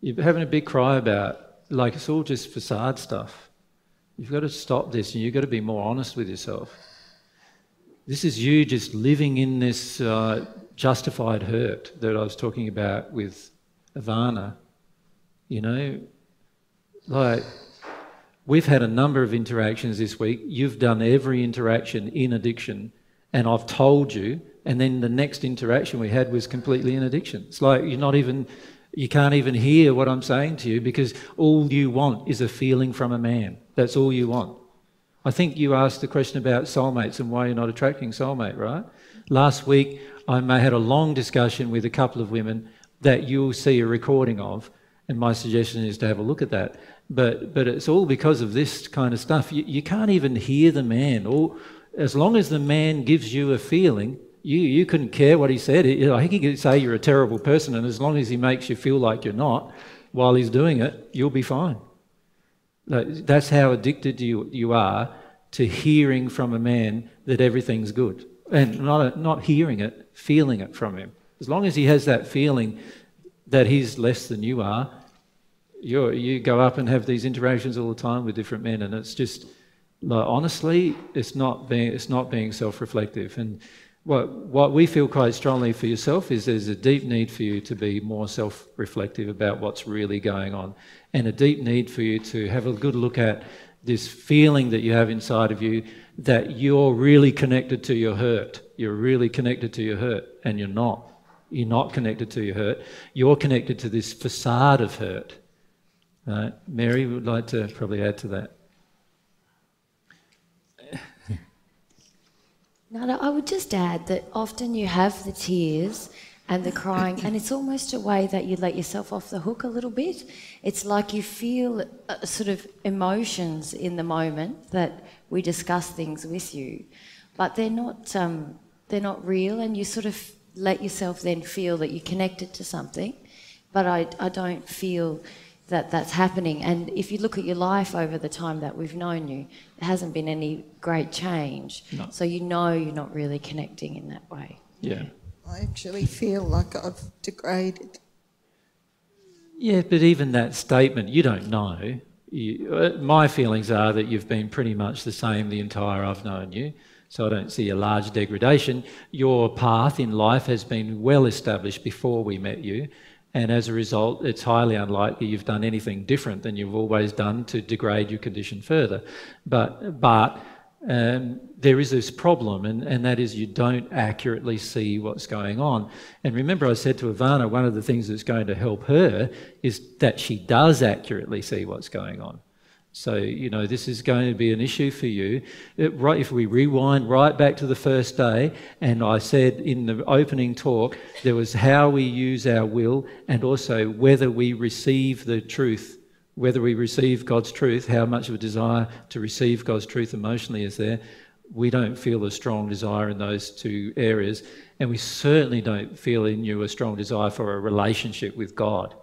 B: You're having a big cry about, like, it's all just facade stuff. You've got to stop this and you've got to be more honest with yourself. This is you just living in this uh, justified hurt that I was talking about with Ivana. You know, like we've had a number of interactions this week. You've done every interaction in addiction, and I've told you, and then the next interaction we had was completely in addiction. It's like you're not even, you can't even hear what I'm saying to you because all you want is a feeling from a man. That's all you want. I think you asked the question about soulmates and why you're not attracting soulmate, right? Last week, I had a long discussion with a couple of women that you'll see a recording of, and my suggestion is to have a look at that. But but it's all because of this kind of stuff. You, you can't even hear the man. Or as long as the man gives you a feeling, you you couldn't care what he said. I think he could say you're a terrible person, and as long as he makes you feel like you're not, while he's doing it, you'll be fine. That's how addicted you, you are to hearing from a man that everything's good. And not, not hearing it, feeling it from him. As long as he has that feeling that he's less than you are, you you go up and have these interactions all the time with different men, and it's just, like, honestly, it's not being, it's not being self reflective. And what, what we feel quite strongly for yourself is there's a deep need for you to be more self reflective about what's really going on, and a deep need for you to have a good look at this feeling that you have inside of you that you're really connected to your hurt. You're really connected to your hurt, and you're not. You're not connected to your hurt. You're connected to this facade of hurt. Right? Mary would like to probably add to that.
N: No, I would just add that often you have the tears and the crying, and it's almost a way that you let yourself off the hook a little bit. It's like you feel uh, sort of emotions in the moment that we discuss things with you, but they're not um, they're not real, and you sort of let yourself then feel that you're connected to something. But I, I don't feel that that's happening. And if you look at your life over the time that we've known you, there hasn't been any great change.
B: No.
N: So you know you're not really connecting in that way.
B: Yeah.
K: I actually feel like I've degraded.
B: Yeah, but even that statement, you don't know. You, uh, my feelings are that you've been pretty much the same the entire I've known you. So I don't see a large degradation. Your path in life has been well established before we met you. And as a result, it's highly unlikely you've done anything different than you've always done to degrade your condition further. But, but um, there is this problem, and, and that is you don't accurately see what's going on. And remember, I said to Ivana, one of the things that's going to help her is that she does accurately see what's going on. So, you know, this is going to be an issue for you. It, right, if we rewind right back to the first day, and I said in the opening talk, there was how we use our will and also whether we receive the truth, whether we receive God's truth, how much of a desire to receive God's truth emotionally is there. We don't feel a strong desire in those two areas, and we certainly don't feel in you a strong desire for a relationship with God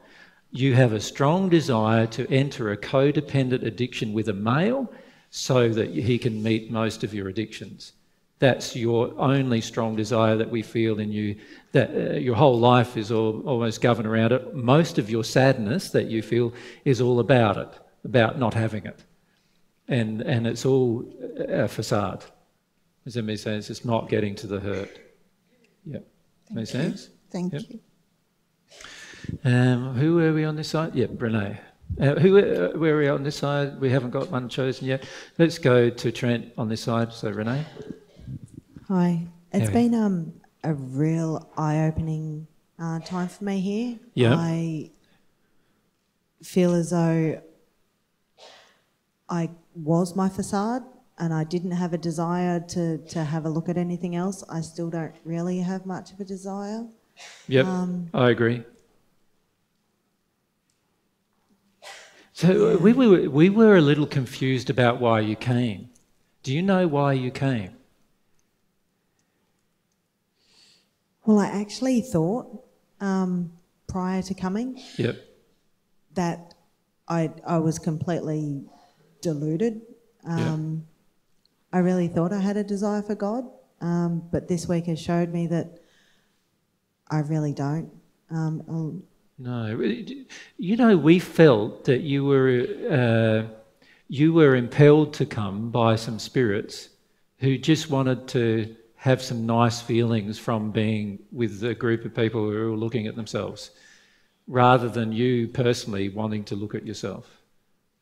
B: you have a strong desire to enter a codependent addiction with a male so that he can meet most of your addictions. That's your only strong desire that we feel in you. That uh, your whole life is all, almost governed around it. Most of your sadness that you feel is all about it, about not having it, and and it's all a facade. Does that make sense? It's not getting to the hurt. Yep. Make sense?
K: Thank
B: Yep.
K: you.
B: Um, who were we on this side? Yep, Renee. Uh, who uh, where are we on this side? We haven't got one chosen yet. Let's go to Trent on this side. So Renee.
O: Hi. It's been um, a real eye-opening uh, time for me here.
B: Yeah.
O: I feel as though I was my facade and I didn't have a desire to, to have a look at anything else. I still don't really have much of a desire.
B: Yep,
O: Um,
B: I agree. So uh, we were we were a little confused about why you came. Do you know why you came?
O: Well, I actually thought um, prior to coming
B: Yep.
O: that I, I was completely deluded.
B: Yeah.
O: Um, I really thought I had a desire for God, um, but this week has showed me that I really don't. Um,
B: No, you know, we felt that you were uh, you were impelled to come by some spirits who just wanted to have some nice feelings from being with a group of people who were looking at themselves. rather than you personally wanting to look at yourself.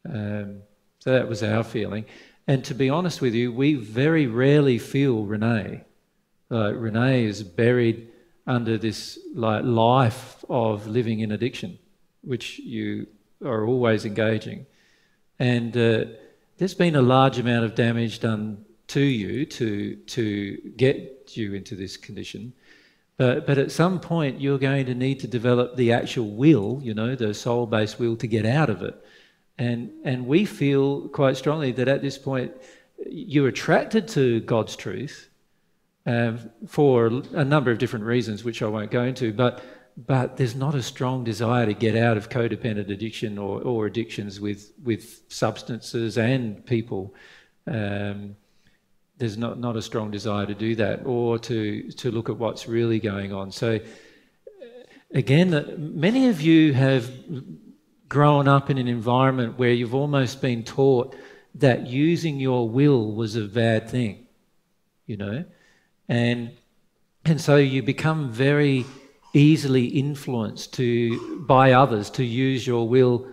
B: Um, so that was our feeling. And to be honest with you, we very rarely feel Renee. Renee is buried under this like life of living in addiction, which you are always engaging. And uh, there's been a large amount of damage done to you to to get you into this condition. But but at some point you're going to need to develop the actual will, you know, the soul-based will to get out of it. And and we feel quite strongly that at this point you're attracted to God's truth um, for a number of different reasons, which I won't go into. But but there's not a strong desire to get out of codependent addiction or, or addictions with with substances and people. Um, there's not, not a strong desire to do that or to, to look at what's really going on. So, again, many of you have grown up in an environment where you've almost been taught that using your will was a bad thing, you know? And, and so you become very easily influenced to, by others to use your will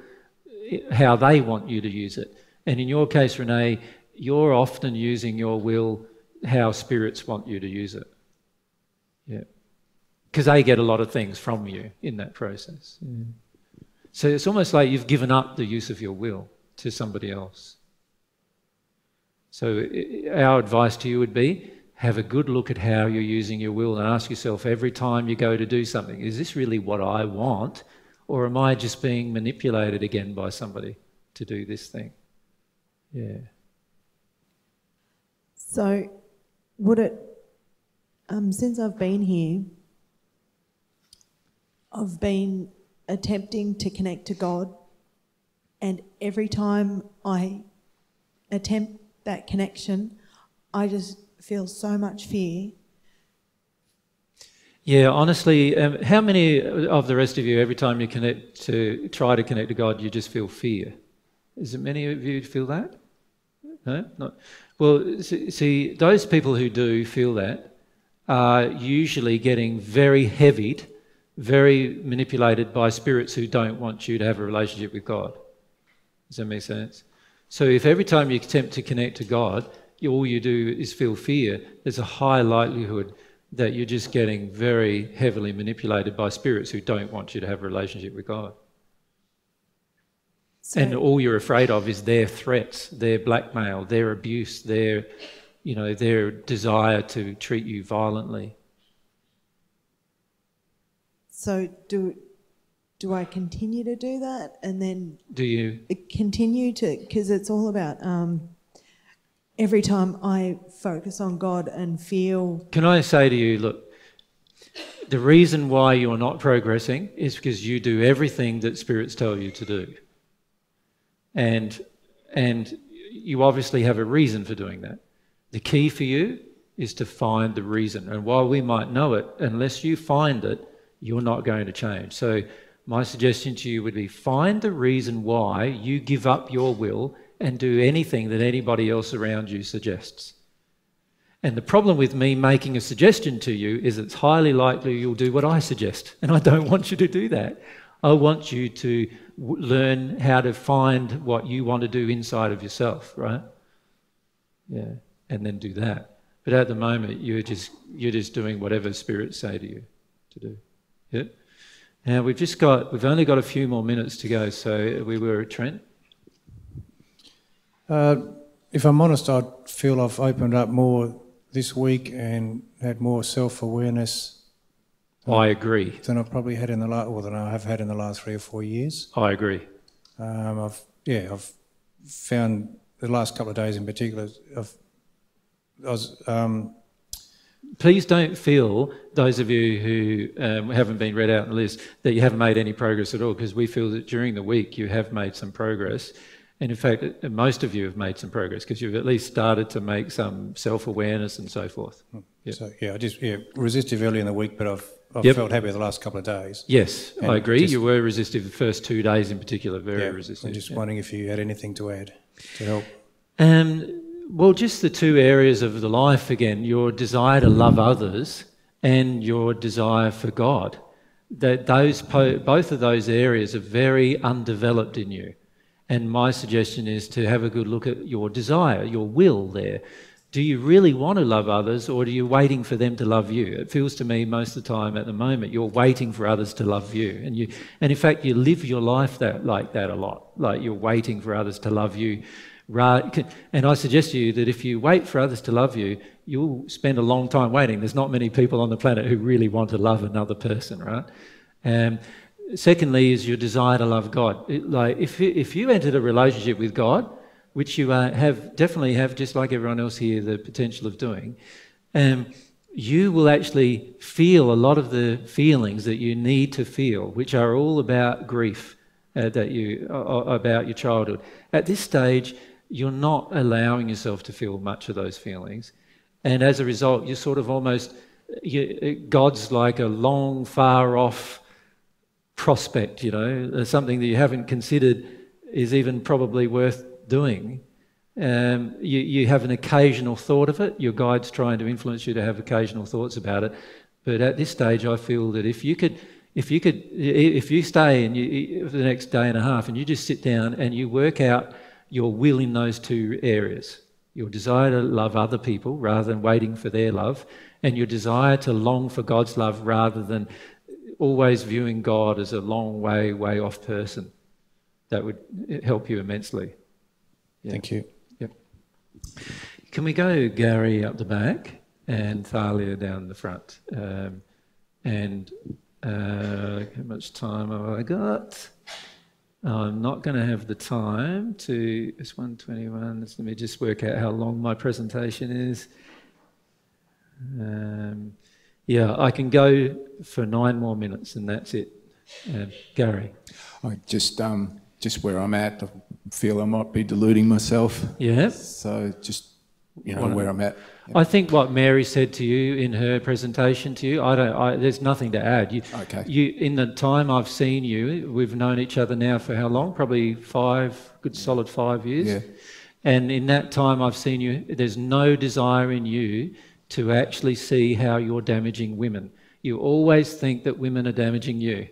B: how they want you to use it. And in your case, Renee, you're often using your will how spirits want you to use it. Yeah. Because they get a lot of things from you in that process. Yeah. So it's almost like you've given up the use of your will to somebody else. So eh, eh, our advice to you would be have a good look at how you're using your will and ask yourself every time you go to do something, is this really what I want? Or am I just being manipulated again by somebody to do this thing? Yeah.
O: So, would it, um, since I've been here, I've been attempting to connect to God, and every time I attempt that connection, I just feel so much fear.
B: Yeah, honestly, um, how many of the rest of you, every time you connect to try to connect to God, you just feel fear? Is it many of you feel that? No, not. Well, see, those people who do feel that are usually getting very heavied, very manipulated by spirits who don't want you to have a relationship with God. Does that make sense? So if every time you attempt to connect to God, all you do is feel fear, there's a high likelihood that you're just getting very heavily manipulated by spirits who don't want you to have a relationship with God. So, and all you're afraid of is their threats, their blackmail, their abuse, their, you know, their desire to treat you violently.
O: So do do I continue to do that, and then
B: do you
O: continue to? Because it's all about um, every time I focus on God and feel.
B: Can I say to you, look, the reason why you're not progressing is because you do everything that spirits tell you to do. And, and you obviously have a reason for doing that. The key for you is to find the reason. And while we might know it, unless you find it, you're not going to change. So, my suggestion to you would be find the reason why you give up your will and do anything that anybody else around you suggests. And the problem with me making a suggestion to you is it's highly likely you'll do what I suggest. And I don't want you to do that. I want you to learn how to find what you want to do inside of yourself, right? Yeah, and then do that. But at the moment, you're just you're just doing whatever spirits say to you to do. Yeah. Now we've just got we've only got a few more minutes to go. So we were at Trent.
P: Uh, if I'm honest, I feel I've opened up more this week and had more self awareness
B: I agree.
P: Than I've probably had in the last, or than I have had in the last three or four years.
B: I agree.
P: Um, I've yeah, I've found the last couple of days in particular. I've, I was. Um,
B: Please don't feel those of you who um, haven't been read out in the list that you haven't made any progress at all, because we feel that during the week you have made some progress. And in fact, most of you have made some progress because you've at least started to make some self awareness and so forth.
P: Hmm. Yep. So, yeah, I just yeah, resistive early in the week, but I've I've yep. felt happy the last couple of days.
B: Yes, and I agree. Just, you were resistive the first two days in particular, very yeah, resistive.
P: I'm just yeah. wondering if you had anything to add to help.
B: Um, well, just the two areas of the life again your desire to love others and your desire for God. that those po- both of those areas are very undeveloped in you. And my suggestion is to have a good look at your desire, your will there. Do you really want to love others or are you waiting for them to love you? It feels to me most of the time at the moment you're waiting for others to love you. And you and in fact you live your life that like that a lot. Like you're waiting for others to love you. And I suggest to you that if you wait for others to love you, you'll spend a long time waiting. There's not many people on the planet who really want to love another person, right? Um, secondly, is your desire to love God. It, like if you, if you entered a relationship with God, which you uh, have definitely have, just like everyone else here, the potential of doing, um, you will actually feel a lot of the feelings that you need to feel, which are all about grief uh, that you uh, about your childhood. At this stage, you're not allowing yourself to feel much of those feelings. And as a result, you're sort of almost, you, God's like a long, far off prospect, you know, something that you haven't considered is even probably worth doing. Um, you, you have an occasional thought of it. Your guide's trying to influence you to have occasional thoughts about it. But at this stage, I feel that if you could, if you could, if you stay and you, for the next day and a half, and you just sit down and you work out your will in those two areas your desire to love other people rather than waiting for their love, and your desire to long for God's love rather than always viewing God as a long way, way off person. That would help you immensely.
P: Yeah. Thank you.
B: Yep. Can we go Gary up the back and Thalia down the front? Um, and uh, how much time have I got? I'm not going to have the time to. It's 121. Let me just work out how long my presentation is. Um, yeah, I can go for nine more minutes and that's it. Uh, Gary.
Q: I just um, just where I'm at, I feel I might be deluding myself.
B: Yeah.
Q: So just you know where I'm at.
B: I think what Mary said to you in her presentation to you, I don't. I, there's nothing to add. You,
Q: okay.
B: You, in the time I've seen you, we've known each other now for how long? Probably five, good solid five years.
Q: Yeah.
B: And in that time I've seen you, there's no desire in you to actually see how you're damaging women. You always think that women are damaging you,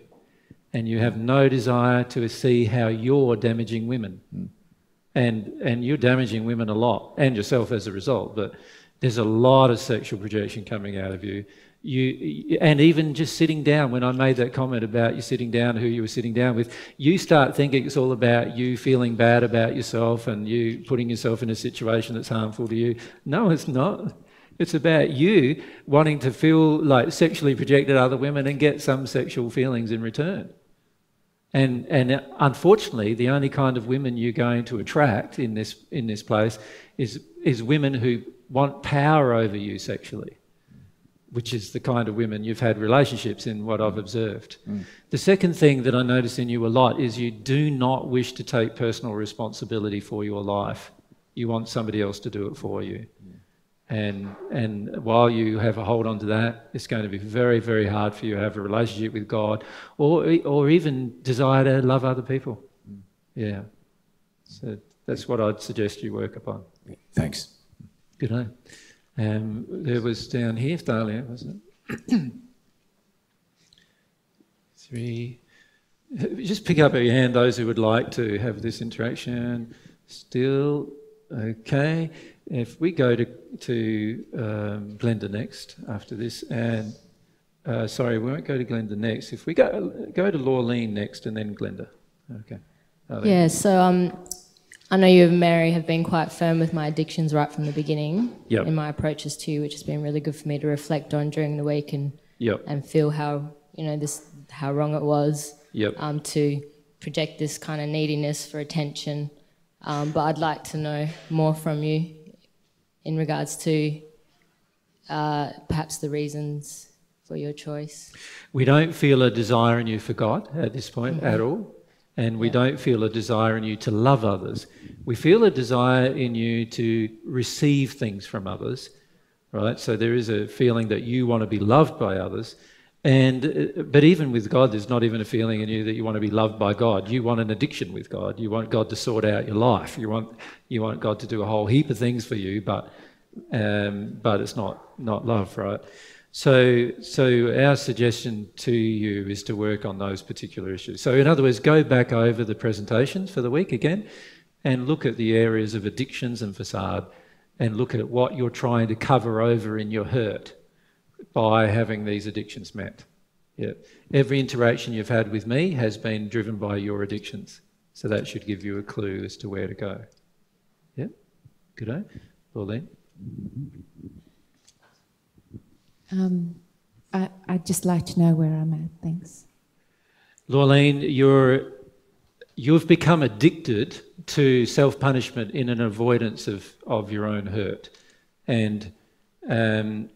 B: and you have no desire to see how you're damaging women.
Q: Mm.
B: And and you're damaging women a lot, and yourself as a result. But there's a lot of sexual projection coming out of you. You, and even just sitting down, when I made that comment about you sitting down, who you were sitting down with, you start thinking it's all about you feeling bad about yourself and you putting yourself in a situation that's harmful to you. No, it's not. It's about you wanting to feel like sexually projected other women and get some sexual feelings in return. And, and unfortunately, the only kind of women you're going to attract in this, in this place is, is women who want power over you sexually, which is the kind of women you've had relationships in, what I've observed.
Q: Mm.
B: The second thing that I notice in you a lot is you do not wish to take personal responsibility for your life. You want somebody else to do it for you. And, and while you have a hold on to that, it's going to be very, very hard for you to have a relationship with God or, or even desire to love other people.
Q: Mm.
B: Yeah. So that's what I'd suggest you work upon.
Q: Thanks.
B: Good night. Um, there was down here, Thalia, wasn't it? <clears throat> Three. Just pick up your hand, those who would like to have this interaction. Still, okay. If we go to, to um, Glenda next after this, and uh, sorry, we won't go to Glenda next. If we go, go to Laurleen next and then Glenda. Okay.
R: Arlene. Yeah, so um, I know you and Mary have been quite firm with my addictions right from the beginning
B: Yep.
R: in my approaches to you, which has been really good for me to reflect on during the week and
B: Yep.
R: and feel how you know this how wrong it was
B: Yep.
R: um, to project this kind of neediness for attention. Um, but I'd like to know more from you in regards to uh, perhaps the reasons for your choice.
B: We don't feel a desire in you for God at this point at all. And we don't feel a desire in you to love others. We feel a desire in you to receive things from others, right? So there is a feeling that you want to be loved by others. And, uh, but even with God, there's not even a feeling in you that you want to be loved by God. You want an addiction with God. You want God to sort out your life. You want, you want God to do a whole heap of things for you, but, um, but it's not, not love, right? So, so our suggestion to you is to work on those particular issues. So, in other words, go back over the presentations for the week again, and look at the areas of addictions and facade, and look at what you're trying to cover over in your hurt by having these addictions met. Yeah. Every interaction you've had with me has been driven by your addictions. So that should give you a clue as to where to go. Yeah? Good day. Pauline?
S: Um, I, I'd just like to know where I'm at. Thanks.
B: Laurleen, you're, you've become addicted to self punishment in an avoidance of, of your own hurt. And um,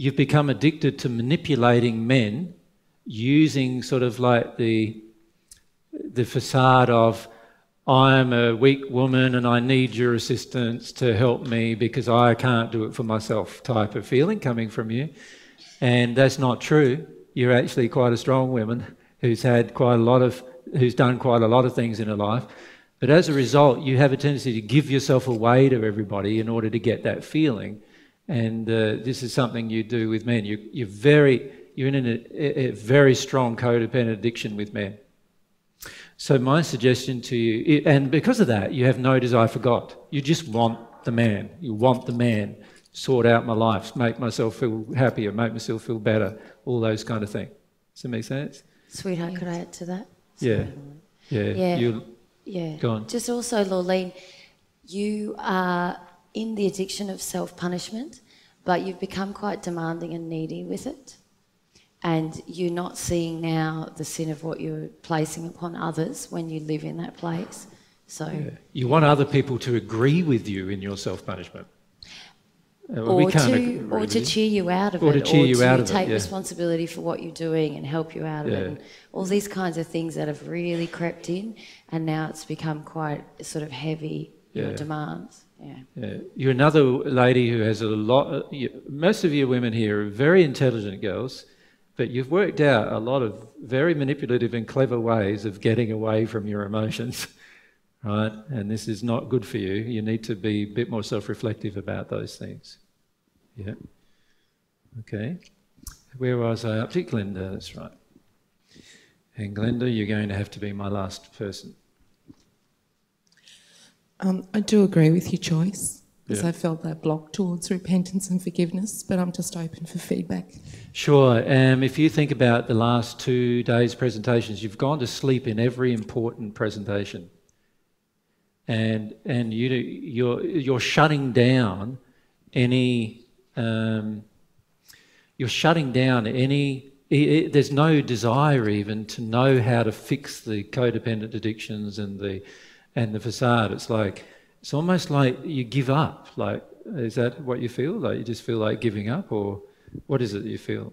B: you've become addicted to manipulating men using sort of like the, the facade of, I'm a weak woman and I need your assistance to help me because I can't do it for myself type of feeling coming from you. And that's not true. You're actually quite a strong woman who's had quite a lot of, who's done quite a lot of things in her life. But as a result, you have a tendency to give yourself away to everybody in order to get that feeling. And uh, this is something you do with men. You, you're very, you're in a, a very strong codependent addiction with men. So my suggestion to you, and because of that, you have no desire for God. You just want the man. You want the man sort out my life, make myself feel happier, make myself feel better, all those kind of things. Does that make sense?
N: Sweetheart, could I add to that?
B: Yeah. Yeah.
N: Yeah.
B: You,
N: Yeah.
B: Go on.
N: Just also, Lorleen, you are in the addiction of self punishment, but you've become quite demanding and needy with it. And you're not seeing now the sin of what you're placing upon others when you live in that place. So,
B: you want other people to agree with you in your self punishment.
N: Uh, or to, or to cheer you out of
B: Or
N: it,
B: to cheer
N: or
B: you
N: to
B: out of it,
N: take
B: yeah.
N: responsibility for what you're doing and help you out of
B: Yeah.
N: it. And all these kinds of things that have really crept in, and now it's become quite sort of heavy, your
B: Yeah.
N: demands. Yeah.
B: Yeah. You're another lady who has a lot. Uh, you- Most of you women here are very intelligent girls, but you've worked out a lot of very manipulative and clever ways of getting away from your emotions, <laughs> right? And this is not good for you. You need to be a bit more self-reflective about those things. Yeah. Okay. Where was I up to? Glenda. That's right. And Glenda, you're going to have to be my last person.
T: Um, I do agree with your choice because
B: Yeah.
T: I felt that block towards repentance and forgiveness, but I'm just open for feedback.
B: Sure. Um, if you think about the last two days' presentations, you've gone to sleep in every important presentation, and and you you're you're shutting down any um, you're shutting down any. i i there's no desire even to know how to fix the codependent addictions and the and the facade. It's like it's almost like you give up. Like is that what you feel? Like you just feel like giving up, or what is it you feel?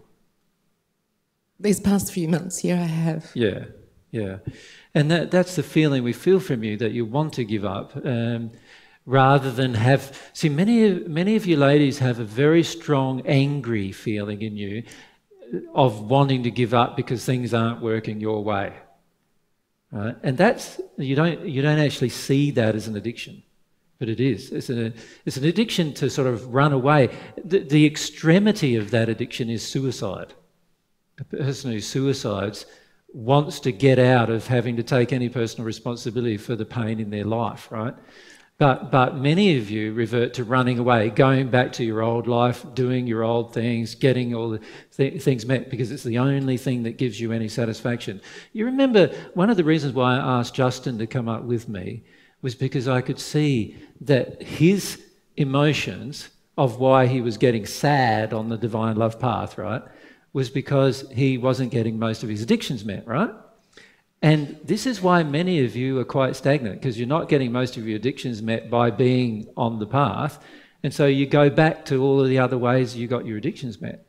T: These past few months, here I have.
B: Yeah, yeah, and that that's the feeling we feel from you that you want to give up, um, rather than have. See, many of many of you ladies have a very strong angry feeling in you of wanting to give up because things aren't working your way, right? And that's you don't you don't actually see that as an addiction. But it is. It's an, it's an addiction to sort of run away. The, the extremity of that addiction is suicide. A person who suicides wants to get out of having to take any personal responsibility for the pain in their life, right? But, but many of you revert to running away, going back to your old life, doing your old things, getting all the th- things met because it's the only thing that gives you any satisfaction. You remember one of the reasons why I asked Justin to come up with me was because I could see that his emotions of why he was getting sad on the divine love path, right, was because he wasn't getting most of his addictions met, right? And this is why many of you are quite stagnant because you're not getting most of your addictions met by being on the path. And so you go back to all of the other ways you got your addictions met.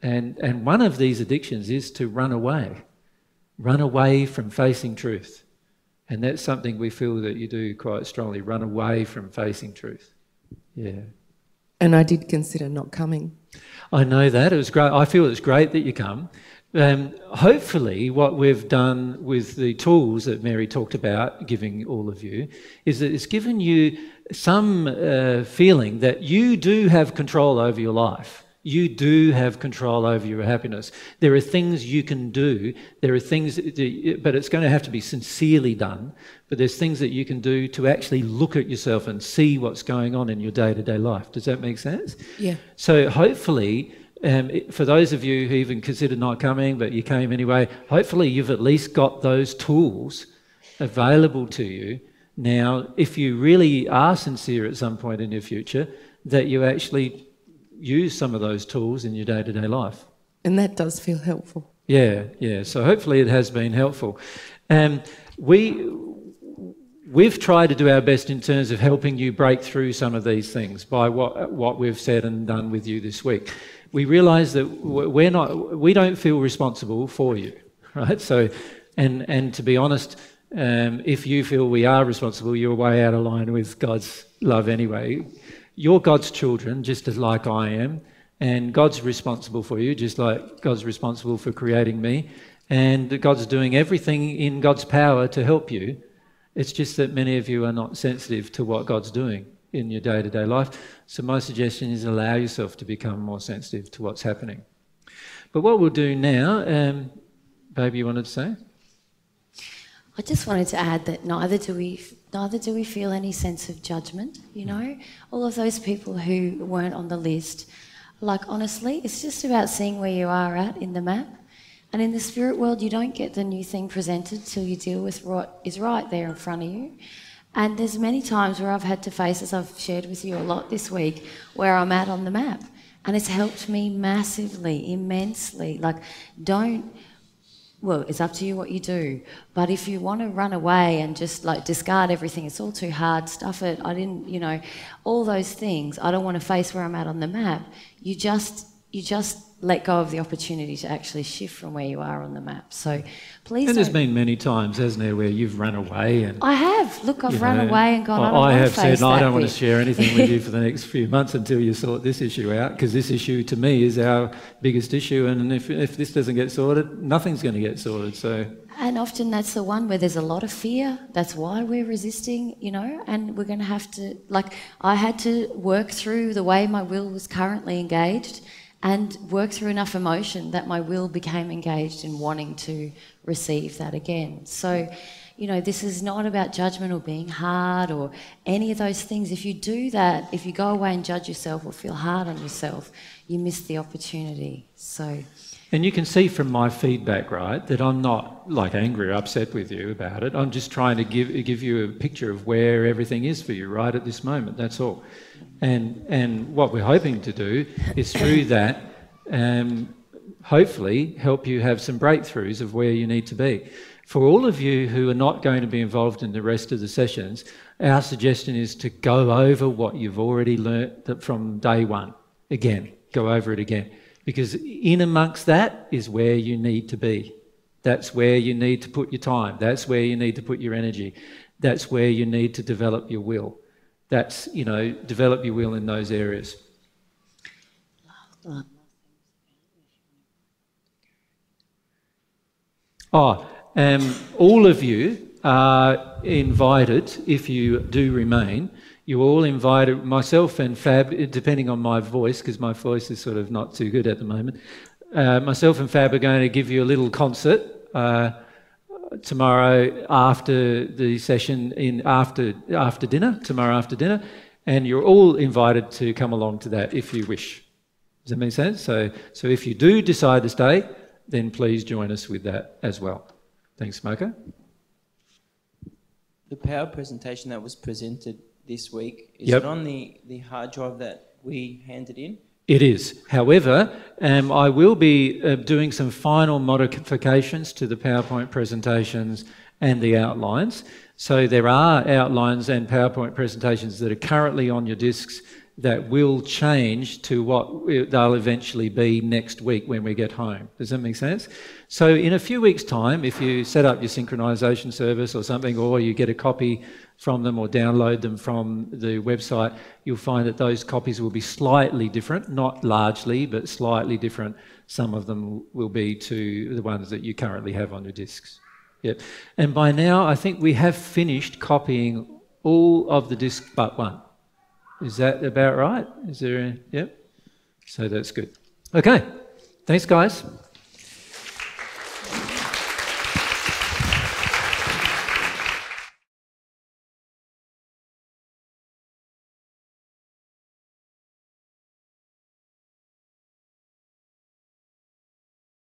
B: And, and one of these addictions is to run away, run away from facing truth. And that's something we feel that you do quite strongly run away from facing truth. Yeah.
T: And I did consider not coming.
B: I know that. It was great. I feel it's great that you come. Um, hopefully, what we've done with the tools that Mary talked about giving all of you is that it's given you some uh, feeling that you do have control over your life. You do have control over your happiness. There are things you can do. There are things, that, but it's going to have to be sincerely done. But there's things that you can do to actually look at yourself and see what's going on in your day to day life. Does that make sense?
T: Yeah.
B: So hopefully, um, for those of you who even considered not coming, but you came anyway, hopefully you've at least got those tools available to you now. If you really are sincere at some point in your future, that you actually use some of those tools in your day to day life.
T: And that does feel helpful.
B: Yeah, yeah. So hopefully it has been helpful. Um, we we've tried to do our best in terms of helping you break through some of these things by what what we've said and done with you this week. We realise that we're not we don't feel responsible for you, right? So, and and to be honest. Um, if you feel we are responsible, you're way out of line with God's love anyway. You're God's children, just as like I am, and God's responsible for you, just like God's responsible for creating me, and God's doing everything in God's power to help you. It's just that many of you are not sensitive to what God's doing in your day to day life. So, my suggestion is allow yourself to become more sensitive to what's happening. But what we'll do now, um, baby, you wanted to say?
N: I just wanted to add that neither do we neither do we feel any sense of judgment, you know? All of those people who weren't on the list, like honestly, it's just about seeing where you are at in the map. And in the spirit world, you don't get the new thing presented till you deal with what is right there in front of you. And there's many times where I've had to face, as I've shared with you a lot this week, where I'm at on the map. And it's helped me massively, immensely. Like, don't well, it's up to you what you do. But if you want to run away and just like discard everything, it's all too hard, stuff it, I didn't, you know, all those things, I don't want to face where I'm at on the map. You just, you just let go of the opportunity to actually shift from where you are on the map. So please.
B: And there's been many times, hasn't there, where you've run away and.
N: I have. Look, I've run
B: know,
N: away and gone. I, don't
B: I have said, no, I don't want to share anything with you <laughs> for the next few months until you sort this issue out, because this issue to me is our biggest issue, and if, if this doesn't get sorted, nothing's going to get sorted. So
N: And often that's the one where there's a lot of fear. That's why we're resisting, you know, and we're going to have to, like, I had to work through the way my will was currently engaged and work through enough emotion that my will became engaged in wanting to receive that again. So, you know, this is not about judgment or being hard or any of those things. If you do that, if you go away and judge yourself or feel hard on yourself, you miss the opportunity. So,
B: And you can see from my feedback, right, that I'm not like angry or upset with you about it. I'm just trying to give give you a picture of where everything is for you right at this moment. That's all. And and what we're hoping to do is through <coughs> that, um, hopefully, help you have some breakthroughs of where you need to be. For all of you who are not going to be involved in the rest of the sessions, our suggestion is to go over what you've already learnt from day one. Again, go over it again. Because in amongst that is where you need to be. That's where you need to put your time. That's where you need to put your energy. That's where you need to develop your will. That's, you know, develop your will in those areas. Oh, um, all of you are invited, if you do remain, you're all invited, myself and Fab, depending on my voice, because my voice is sort of not too good at the moment. Uh, myself and Fab are going to give you a little concert uh, tomorrow after the session, in after after dinner. Tomorrow after dinner, and you're all invited to come along to that if you wish. Does that make sense? So, so if you do decide to stay, then please join us with that as well. Thanks, Smoko.
C: The power presentation that was presented this week, is
B: Yep.
C: it on the, the hard drive that we handed in?
B: It is. However, um, I will be uh, doing some final modifications to the PowerPoint presentations and the outlines. So there are outlines and PowerPoint presentations that are currently on your discs that will change to what they'll eventually be next week when we get home. Does that make sense? So in a few weeks' time, if you set up your synchronization service or something, or you get a copy from them or download them from the website, you'll find that those copies will be slightly different, not largely, but slightly different. Some of them will be to the ones that you currently have on your discs. Yep. And by now, I think we have finished copying all of the discs but one. Is that about right? Is there a, yep? So that's good. Okay. Thanks, guys.